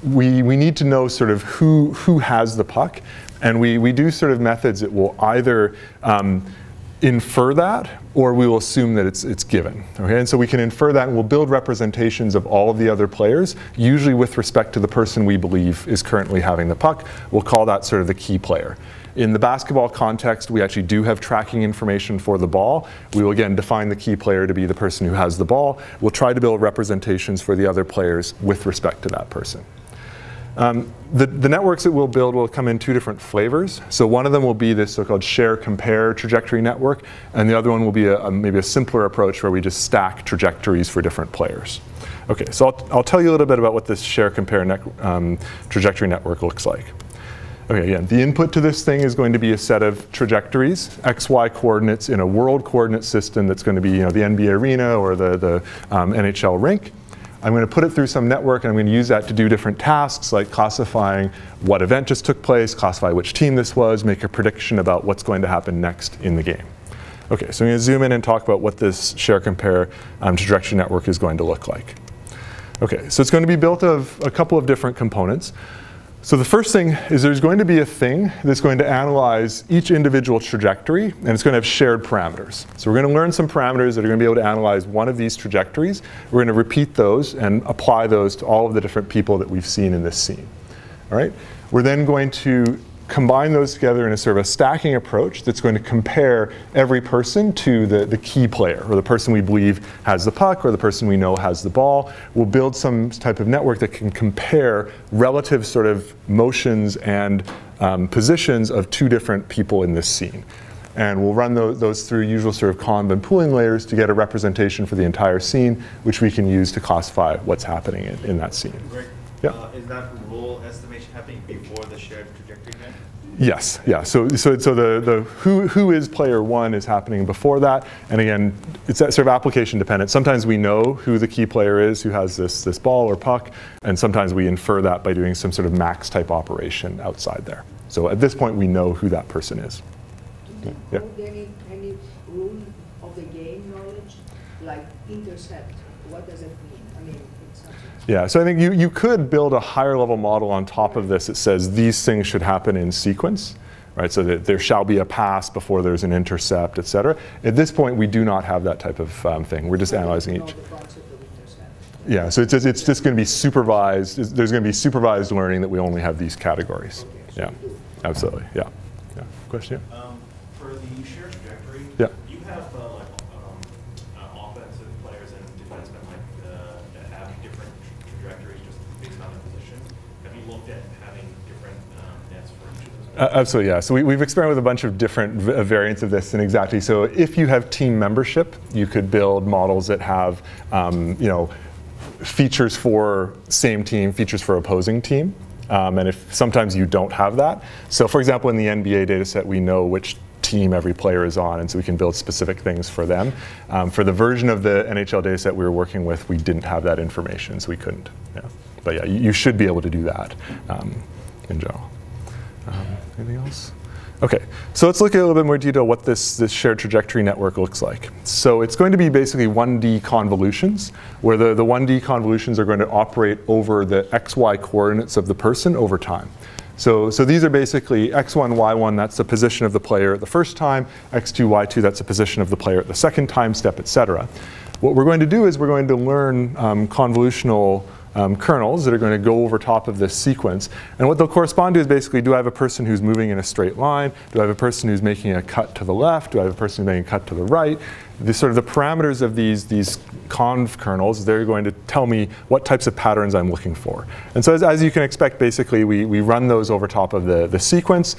We, we need to know sort of who, who has the puck. And we, we do sort of methods that will either um, infer that or we will assume that it's, it's given. Okay? And so we can infer that and we'll build representations of all of the other players, usually with respect to the person we believe is currently having the puck. We'll call that sort of the key player. In the basketball context, we actually do have tracking information for the ball. We will again define the key player to be the person who has the ball. We'll try to build representations for the other players with respect to that person. Um, the, the, networks that we'll build will come in two different flavors. So one of them will be this so-called share compare trajectory network, and the other one will be a, a, maybe a simpler approach where we just stack trajectories for different players. Okay, so I'll, I'll tell you a little bit about what this share compare um, trajectory network looks like. Okay, again, the input to this thing is going to be a set of trajectories, XY coordinates in a world coordinate system that's going to be you know, the NBA arena or the, the um, NHL rink. I'm going to put it through some network and I'm going to use that to do different tasks like classifying what event just took place, classify which team this was, make a prediction about what's going to happen next in the game. Okay, so I'm going to zoom in and talk about what this share compare um, trajectory network is going to look like. Okay, so it's going to be built of a couple of different components. So the first thing is there's going to be a thing that's going to analyze each individual trajectory, and it's going to have shared parameters. So we're going to learn some parameters that are going to be able to analyze one of these trajectories. We're going to repeat those and apply those to all of the different people that we've seen in this scene. All right? We're then going to combine those together in a sort of a stacking approach that's going to compare every person to the, the key player, or the person we believe has the puck, or the person we know has the ball. We'll build some type of network that can compare relative sort of motions and um, positions of two different people in this scene. And we'll run those, those, through usual sort of conv and pooling layers to get a representation for the entire scene, which we can use to classify what's happening in, in that scene. Greg, Yeah. uh, is that role estimation happening before the shared trajectory then? Yes, yeah. So, so, so the, the who, who is player one is happening before that. And again, it's sort of application dependent. Sometimes we know who the key player is, who has this, this ball or puck, and sometimes we infer that by doing some sort of max type operation outside there. So at this point, we know who that person is. Yeah. you hold any, any rule of the game knowledge, like intercept? What does it mean? I mean, it's not. Yeah, so I think you, you could build a higher level model on top of this that says these things should happen in sequence, right? So that there shall be a pass before there's an intercept, et cetera. At this point, we do not have that type of um, thing. We're just analyzing each. the concept of intercept. Yeah, so it's just, it's just going to be supervised. There's going to be supervised learning that we only have these categories. Yeah, absolutely. Yeah. yeah. Question? Yeah. Um, For the shared trajectory, Yeah. you have uh, like um, uh, offensive players and defensemen like uh, that have different tra- trajectories just based on their position. Have you looked at having different um, nets for each of those? Uh, absolutely, yeah. So we, we've experimented with a bunch of different uh, variants of this, and exactly. So if you have team membership, you could build models that have, um, you know, features for same team, features for opposing team. Um, and if sometimes you don't have that. So for example, in the NBA data set, we know which team every player is on, and so we can build specific things for them. Um, for the version of the NHL data set we were working with, we didn't have that information, so we couldn't. Yeah. But yeah, you, you should be able to do that um, in general. Um, anything else? Okay, so let's look at a little bit more detail what this, this shared trajectory network looks like. So it's going to be basically 1D convolutions, where the, the 1D convolutions are going to operate over the xy coordinates of the person over time. So, so these are basically x1, y1, that's the position of the player at the first time, x2, y2, that's the position of the player at the second time step, et cetera. What we're going to do is we're going to learn um, convolutional um, kernels that are going to go over top of this sequence. And what they'll correspond to is basically, do I have a person who's moving in a straight line? Do I have a person who's making a cut to the left? Do I have a person who's making a cut to the right? The sort of the parameters of these, these conv kernels, they're going to tell me what types of patterns I'm looking for. And so as, as you can expect, basically, we, we run those over top of the, the sequence.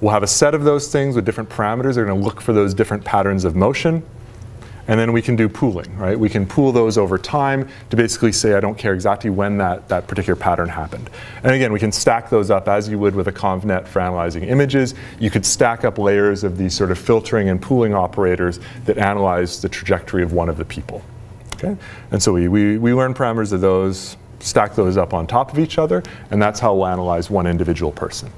We'll have a set of those things with different parameters. They're going to look for those different patterns of motion. And then we can do pooling, right? We can pool those over time to basically say, I don't care exactly when that, that particular pattern happened. And again, we can stack those up as you would with a ConvNet for analyzing images. You could stack up layers of these sort of filtering and pooling operators that analyze the trajectory of one of the people. Okay? And so we, we, we learn parameters of those, stack those up on top of each other, and that's how we'll analyze one individual person.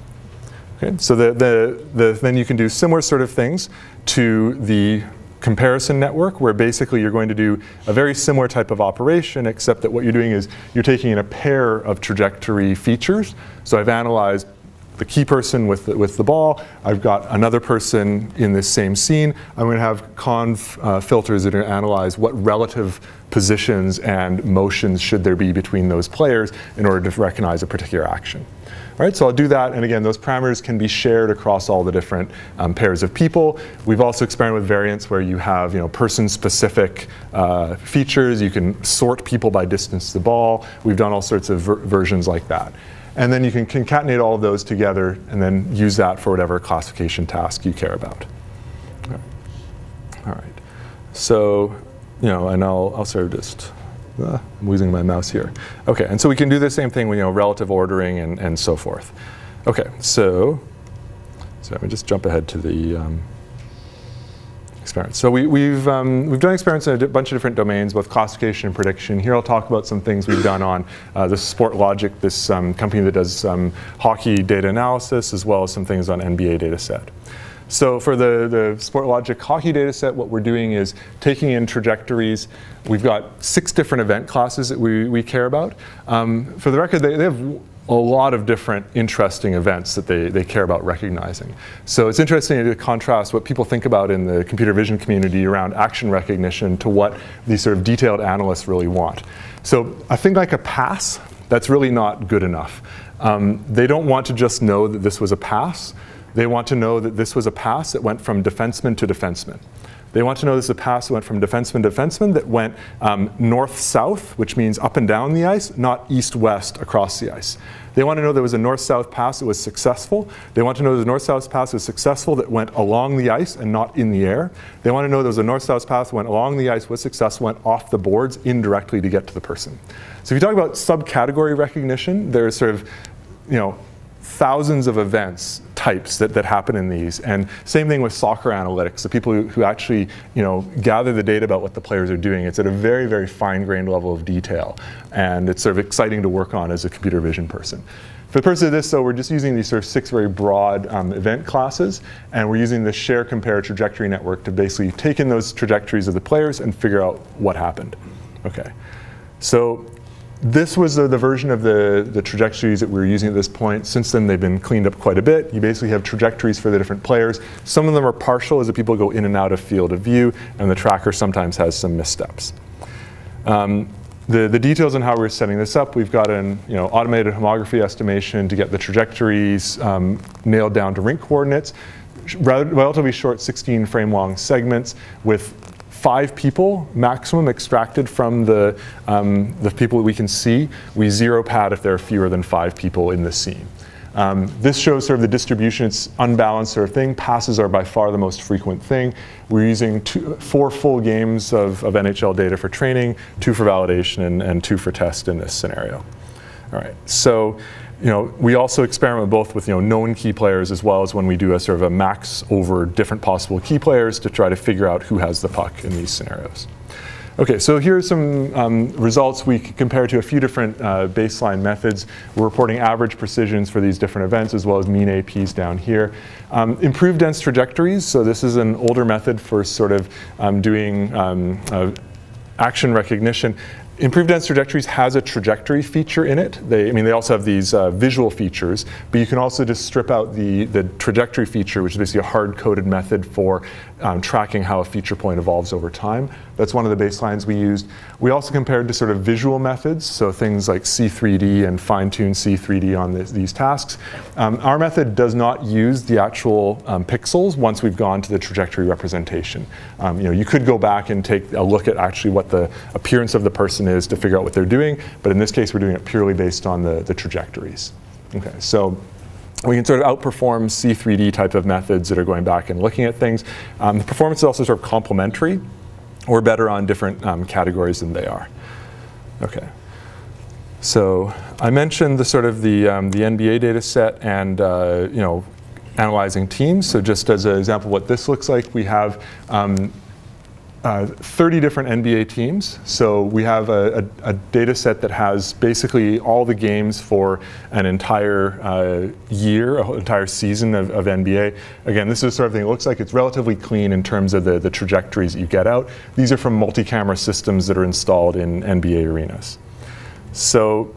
Okay, so the, the, the, then you can do similar sort of things to the comparison network, where basically you're going to do a very similar type of operation, except that what you're doing is you're taking in a pair of trajectory features. So I've analyzed the key person with the, with the ball. I've got another person in this same scene. I'm going to have conv uh, filters that analyze what relative positions and motions should there be between those players in order to recognize a particular action. Right, so I'll do that, and again, those parameters can be shared across all the different um, pairs of people. We've also experimented with variants where you have, you know, person-specific uh, features. You can sort people by distance to the ball. We've done all sorts of ver versions like that. And then you can concatenate all of those together and then use that for whatever classification task you care about. All right. All right. So, you know, and I'll, I'll sort of just, uh, I'm losing my mouse here. Okay, and so we can do the same thing with, you know, relative ordering and, and so forth. Okay, so, so let me just jump ahead to the um, experiments. So we, we've, um, we've done experiments in a bunch of different domains, both classification and prediction. Here I'll talk about some things we've done on uh, the Sportlogiq, this um, company that does um, hockey data analysis, as well as some things on NBA data set. So for the, the Sportlogiq hockey data set, what we're doing is taking in trajectories. We've got six different event classes that we, we care about. Um, for the record, they, they have a lot of different interesting events that they, they care about recognizing. So it's interesting to contrast what people think about in the computer vision community around action recognition to what these sort of detailed analysts really want. So a thing like a pass, that's really not good enough. Um, they don't want to just know that this was a pass. They want to know that this was a pass that went from defenseman to defenseman. They want to know this is a pass that went from defenseman to defenseman that went um, north-south, which means up and down the ice, not east-west across the ice. They want to know there was a north-south pass that was successful. They want to know there was a north-south pass that was successful that went along the ice and not in the air. They want to know there was a north-south pass that went along the ice, was successful, went off the boards indirectly to get to the person. So if you talk about subcategory recognition, there's sort of, you know, thousands of events types that, that happen in these. And same thing with soccer analytics, the people who, who actually you know, gather the data about what the players are doing. It's at a very, very fine-grained level of detail. And it's sort of exciting to work on as a computer vision person. For the purpose of this, though, we're just using these sort of six very broad um, event classes, and we're using the share compare trajectory network to basically take in those trajectories of the players and figure out what happened. Okay. So this was the, the, version of the, the trajectories that we were using at this point. Since then, they've been cleaned up quite a bit. You basically have trajectories for the different players. Some of them are partial as the people go in and out of field of view, and the tracker sometimes has some missteps. Um, the, the details on how we're setting this up, we've got an you know, automated homography estimation to get the trajectories um, nailed down to rink coordinates relatively short 16 frame long segments with five people maximum extracted from the, um, the people that we can see. We zero pad if there are fewer than five people in the scene. Um, this shows sort of the distribution. It's unbalanced sort of thing. Passes are by far the most frequent thing. We're using two, four full games of, of NHL data for training, two for validation, and, and two for test in this scenario. All right, so you know, we also experiment both with you know, known key players as well as when we do a sort of a max over different possible key players to try to figure out who has the puck in these scenarios. Okay, so here are some um, results we compare to a few different uh, baseline methods. We're reporting average precisions for these different events as well as mean APs down here. Um, improved dense trajectories, so this is an older method for sort of um, doing um, uh, action recognition. Improved Dense Trajectories has a trajectory feature in it. They, I mean, they also have these uh, visual features, but you can also just strip out the, the trajectory feature, which is basically a hard-coded method for um, tracking how a feature point evolves over time. That's one of the baselines we used. We also compared to sort of visual methods, so things like C3D and fine-tune C3D on this, these tasks. Um, our method does not use the actual um, pixels once we've gone to the trajectory representation. Um, you know, you could go back and take a look at actually what the appearance of the person is to figure out what they're doing, but in this case, we're doing it purely based on the, the trajectories. Okay, so we can sort of outperform C3D type of methods that are going back and looking at things. Um, the performance is also sort of complementary. We're better on different um, categories than they are. Okay. So I mentioned the sort of the, um, the NBA data set and uh, you know, analyzing teams. So just as an example what this looks like, we have um, uh, 30 different NBA teams. So we have a, a, a, data set that has basically all the games for an entire uh, year, an entire season of, of, NBA. Again, this is the sort of thing it looks like. It's relatively clean in terms of the, the trajectories that you get out. These are from multi-camera systems that are installed in NBA arenas. So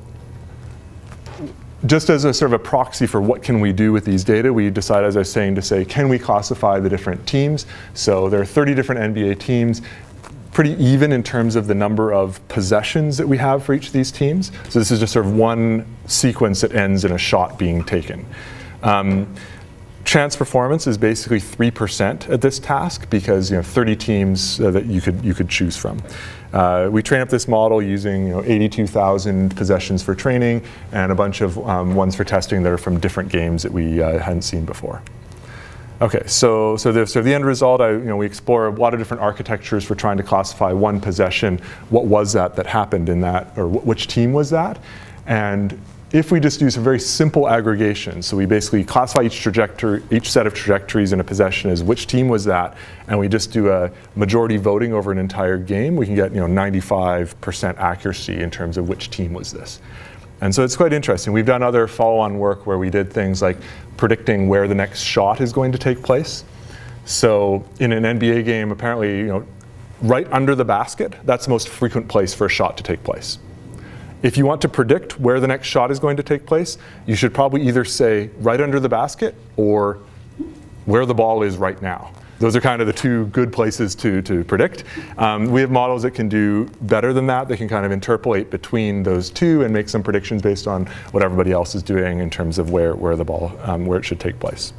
just as a sort of a proxy for what can we do with these data, we decided, as I was saying, to say, can we classify the different teams? So there are 30 different NBA teams, pretty even in terms of the number of possessions that we have for each of these teams. So this is just sort of one sequence that ends in a shot being taken. Um, chance performance is basically 3% at this task because you know 30 teams uh, that you could you could choose from. Uh, we train up this model using you know, 82,000 possessions for training and a bunch of um, ones for testing that are from different games that we uh, hadn't seen before. Okay, so so the, so the end result, I, you know, we explore a lot of different architectures for trying to classify one possession. What was that that happened in that, or which team was that? And if we just do some very simple aggregation, so we basically classify each trajectory, each set of trajectories in a possession as which team was that, and we just do a majority voting over an entire game, we can get you know 95% accuracy in terms of which team was this. And so it's quite interesting. We've done other follow-on work where we did things like predicting where the next shot is going to take place. So in an NBA game, apparently, you know, right under the basket, that's the most frequent place for a shot to take place if you want to predict where the next shot is going to take place, you should probably either say right under the basket or where the ball is right now. Those are kind of the two good places to, to predict. Um, we have models that can do better than that. They can kind of interpolate between those two and make some predictions based on what everybody else is doing in terms of where, where the ball, um, where it should take place.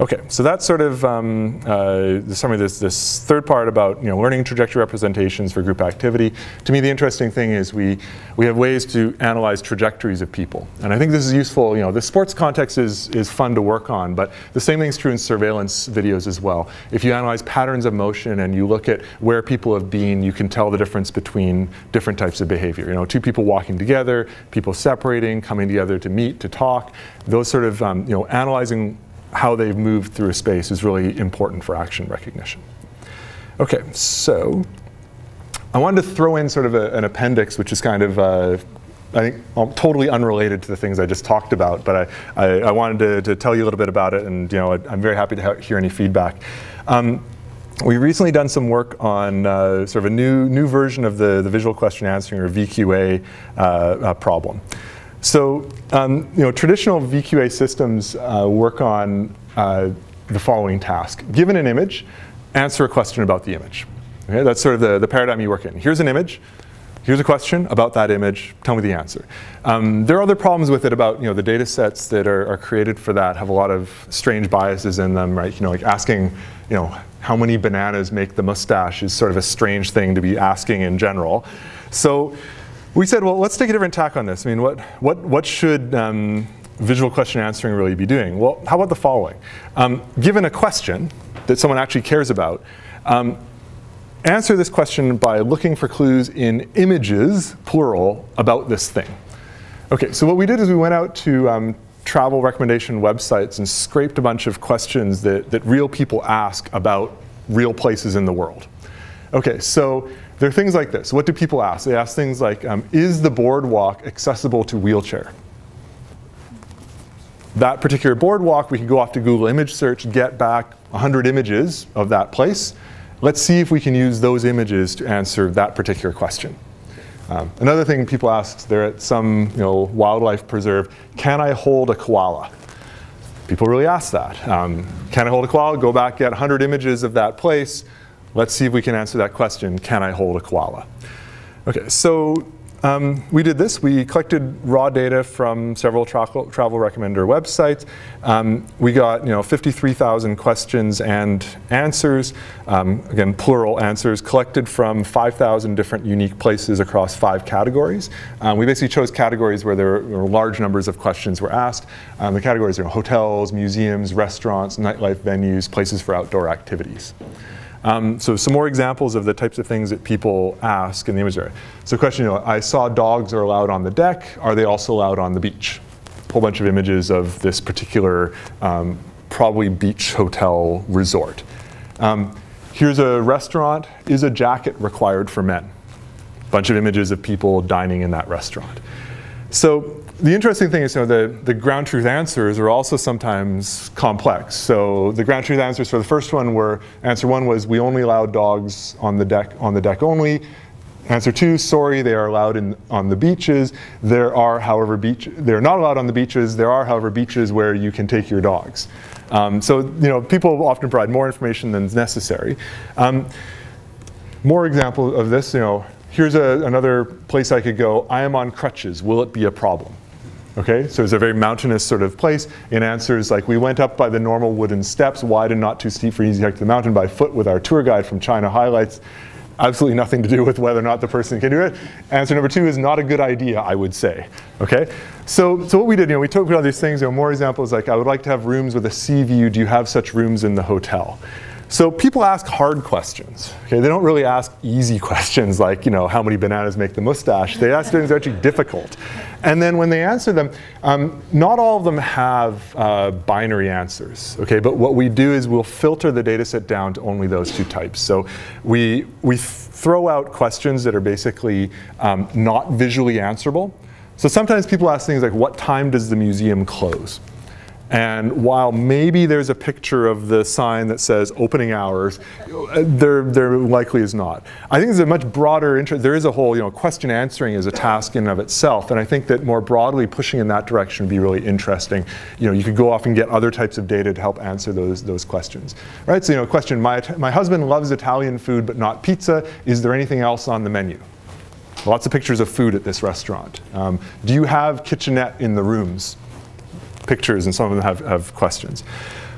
Okay, so that's sort of um, uh, the summary of this, this third part about you know, learning trajectory representations for group activity. To me, the interesting thing is we, we have ways to analyze trajectories of people. And I think this is useful, you know, the sports context is, is fun to work on, but the same thing is true in surveillance videos as well. If you analyze patterns of motion and you look at where people have been, you can tell the difference between different types of behavior. You know, two people walking together, people separating, coming together to meet, to talk, those sort of, um, you know, analyzing how they've moved through a space is really important for action recognition. Okay, so I wanted to throw in sort of a, an appendix, which is kind of, uh, I think, totally unrelated to the things I just talked about, but I, I, I wanted to, to, tell you a little bit about it, and you know, I, am very happy to hear any feedback. Um, we recently done some work on uh, sort of a new, new version of the, the visual question answering, or VQA, uh, uh, problem. So, um, you know, traditional VQA systems uh, work on uh, the following task. Given an image, answer a question about the image. Okay, that's sort of the, the paradigm you work in. Here's an image. Here's a question about that image. Tell me the answer. Um, there are other problems with it about you know the data sets that are, are, created for that have a lot of strange biases in them, right? You know, like asking, you know, how many bananas make the mustache is sort of a strange thing to be asking in general. So we said, well, let's take a different tack on this. I mean, what, what, what should um, visual question answering really be doing? Well, how about the following? Um, given a question that someone actually cares about, um, answer this question by looking for clues in images, plural, about this thing. Okay, so what we did is we went out to um, travel recommendation websites and scraped a bunch of questions that, that real people ask about real places in the world. Okay, so there are things like this. What do people ask? They ask things like, um, is the boardwalk accessible to wheelchair? That particular boardwalk, we can go off to Google image search, get back 100 images of that place. Let's see if we can use those images to answer that particular question. Um, another thing people ask, they're at some you know, wildlife preserve, can I hold a koala? People really ask that. Um, can I hold a koala? Go back, get 100 images of that place, Let's see if we can answer that question, can I hold a koala? Okay, so um, we did this. We collected raw data from several travel, travel recommender websites. Um, we got you know 53,000 questions and answers, um, again plural answers, collected from 5,000 different unique places across five categories. Um, we basically chose categories where there were large numbers of questions were asked. Um, the categories are hotels, museums, restaurants, nightlife venues, places for outdoor activities. Um, so some more examples of the types of things that people ask in the image area. So question, you know, I saw dogs are allowed on the deck. Are they also allowed on the beach? A whole bunch of images of this particular um, probably beach hotel resort. Um, here's a restaurant. Is a jacket required for men? Bunch of images of people dining in that restaurant. So the interesting thing is, you know, the, the ground truth answers are also sometimes complex. So the ground truth answers for the first one were, answer one was, we only allow dogs on the deck, on the deck only. Answer two, sorry, they are allowed in, on the beaches. There are, however, beach, they're not allowed on the beaches. There are, however, beaches where you can take your dogs. Um, so, you know, people often provide more information than is necessary. Um, more example of this, you know, here's a, another place I could go. I am on crutches. Will it be a problem? Okay, so it's a very mountainous sort of place. In answers like, we went up by the normal wooden steps, wide and not too steep for easy hike to the mountain by foot with our tour guide from China Highlights. Absolutely nothing to do with whether or not the person can do it. Answer number two is not a good idea, I would say. Okay, so, so what we did, you know, we took all these things, you know, more examples like, I would like to have rooms with a sea view. Do you have such rooms in the hotel? So people ask hard questions. Okay, they don't really ask easy questions like, you know, how many bananas make the mustache. They ask things that are actually difficult. And then when they answer them, um, not all of them have uh, binary answers. Okay, but what we do is we'll filter the data set down to only those two types. So we we throw out questions that are basically um, not visually answerable. So sometimes people ask things like, what time does the museum close? And while maybe there's a picture of the sign that says opening hours, there, there likely is not. I think there's a much broader interest. There is a whole, you know, question answering is a task in and of itself. And I think that more broadly pushing in that direction would be really interesting. You know, you could go off and get other types of data to help answer those, those questions. Right? So, you know, question, my, my husband loves Italian food but not pizza. Is there anything else on the menu? Lots of pictures of food at this restaurant. Um, do you have kitchenette in the rooms? Pictures, and some of them have, have questions.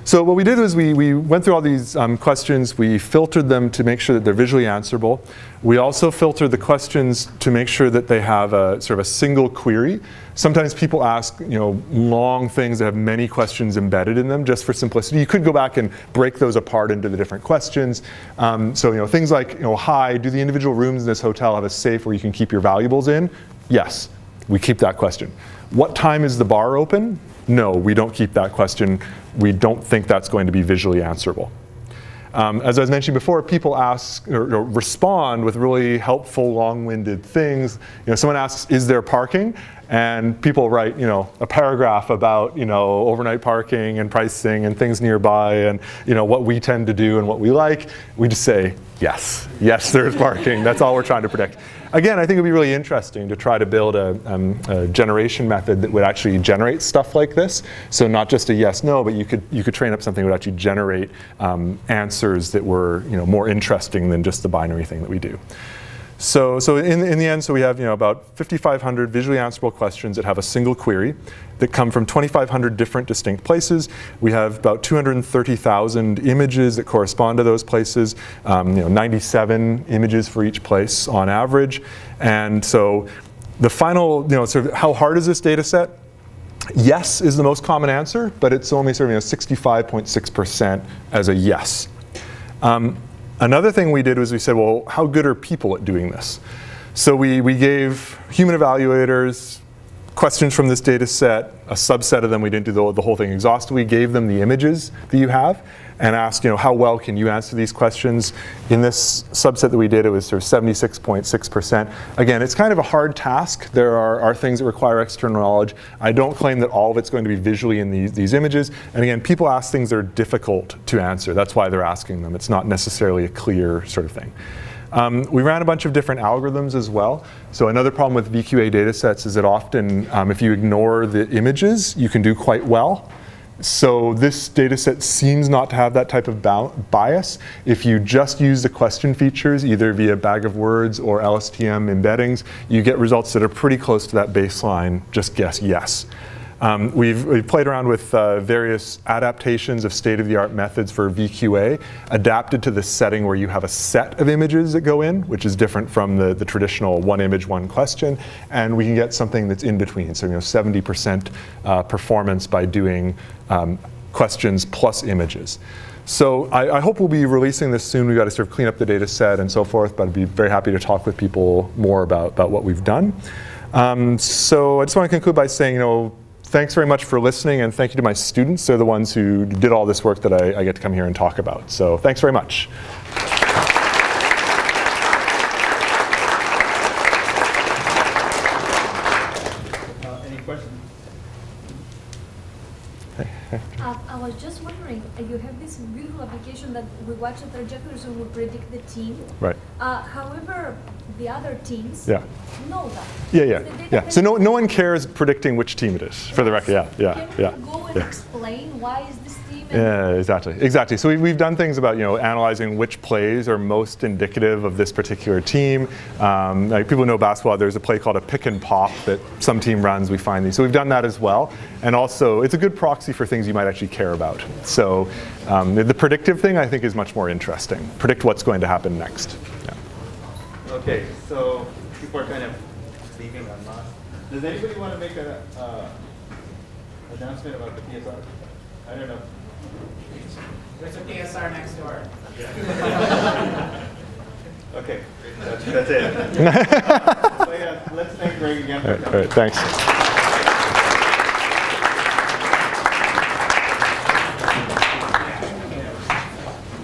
So what we did was we, we went through all these um, questions, we filtered them to make sure that they're visually answerable. We also filtered the questions to make sure that they have a sort of a single query. Sometimes people ask you know, long things that have many questions embedded in them just for simplicity. You could go back and break those apart into the different questions. Um, so you know, things like, you know, hi, do the individual rooms in this hotel have a safe where you can keep your valuables in? Yes, we keep that question. What time is the bar open? No, we don't keep that question. We don't think that's going to be visually answerable. Um, as I was mentioning before, people ask or, or respond with really helpful, long-winded things. You know, someone asks, "Is there parking?" And people write, you know, a paragraph about, you know, overnight parking and pricing and things nearby and, you know, what we tend to do and what we like. We just say, yes, yes, there's parking. That's all we're trying to predict. Again, I think it'd be really interesting to try to build a, um, a generation method that would actually generate stuff like this. So not just a yes, no, but you could you could train up something that would actually generate um, answers that were, you know, more interesting than just the binary thing that we do. So, so in, in the end, so we have you know, about 5,500 visually answerable questions that have a single query that come from 2,500 different distinct places. We have about 230,000 images that correspond to those places, um, you know, 97 images for each place on average. And so the final, you know, sort of how hard is this data set? Yes is the most common answer, but it's only sort of you know, 65.6% as a yes. Um, Another thing we did was we said, well, how good are people at doing this? So we, we gave human evaluators questions from this data set, a subset of them, we didn't do the, the whole thing exhaustively, we gave them the images that you have, and asked, you know, how well can you answer these questions? In this subset that we did, it was sort of 76.6%. Again, it's kind of a hard task. There are, are things that require external knowledge. I don't claim that all of it's going to be visually in these, these images. And again, people ask things that are difficult to answer. That's why they're asking them. It's not necessarily a clear sort of thing. Um, we ran a bunch of different algorithms as well. So another problem with VQA datasets is that often um, if you ignore the images, you can do quite well. So this data set seems not to have that type of bias. If you just use the question features, either via bag of words or LSTM embeddings, you get results that are pretty close to that baseline, just guess yes. Um, we've, we've, played around with uh, various adaptations of state-of-the-art methods for VQA, adapted to the setting where you have a set of images that go in, which is different from the, the traditional one image, one question, and we can get something that's in between. So you know, 70% uh, performance by doing um, questions plus images. So I, I, hope we'll be releasing this soon. We've got to sort of clean up the data set and so forth, but I'd be very happy to talk with people more about, about what we've done. Um, so I just want to conclude by saying, you know, thanks very much for listening, and thank you to my students. They're the ones who did all this work that I, I get to come here and talk about. So thanks very much. Uh, any questions? Uh, I was just wondering, uh, you have this beautiful application that we watch the trajectories and we predict the team. Right. Uh, however, the other teams yeah. know that. Yeah, yeah, yeah. So no, no one cares predicting which team it is, for the record. Yeah, yeah, Can yeah. you go and yeah. explain why is this team? Yeah, exactly, exactly. So we've, we've done things about you know analyzing which plays are most indicative of this particular team. Um, like people know basketball. There's a play called a pick and pop that some team runs. We find these. So we've done that as well, and also it's a good proxy for things you might actually care about. So um, the predictive thing I think is much more interesting. Predict what's going to happen next. Yeah. Okay, so people are kind of leaving on not. Does anybody want to make an uh, announcement about the PSR? I don't know. There's a PSR next door. okay, that's, that's it. so yeah, let's thank Greg again. All right, all right thanks.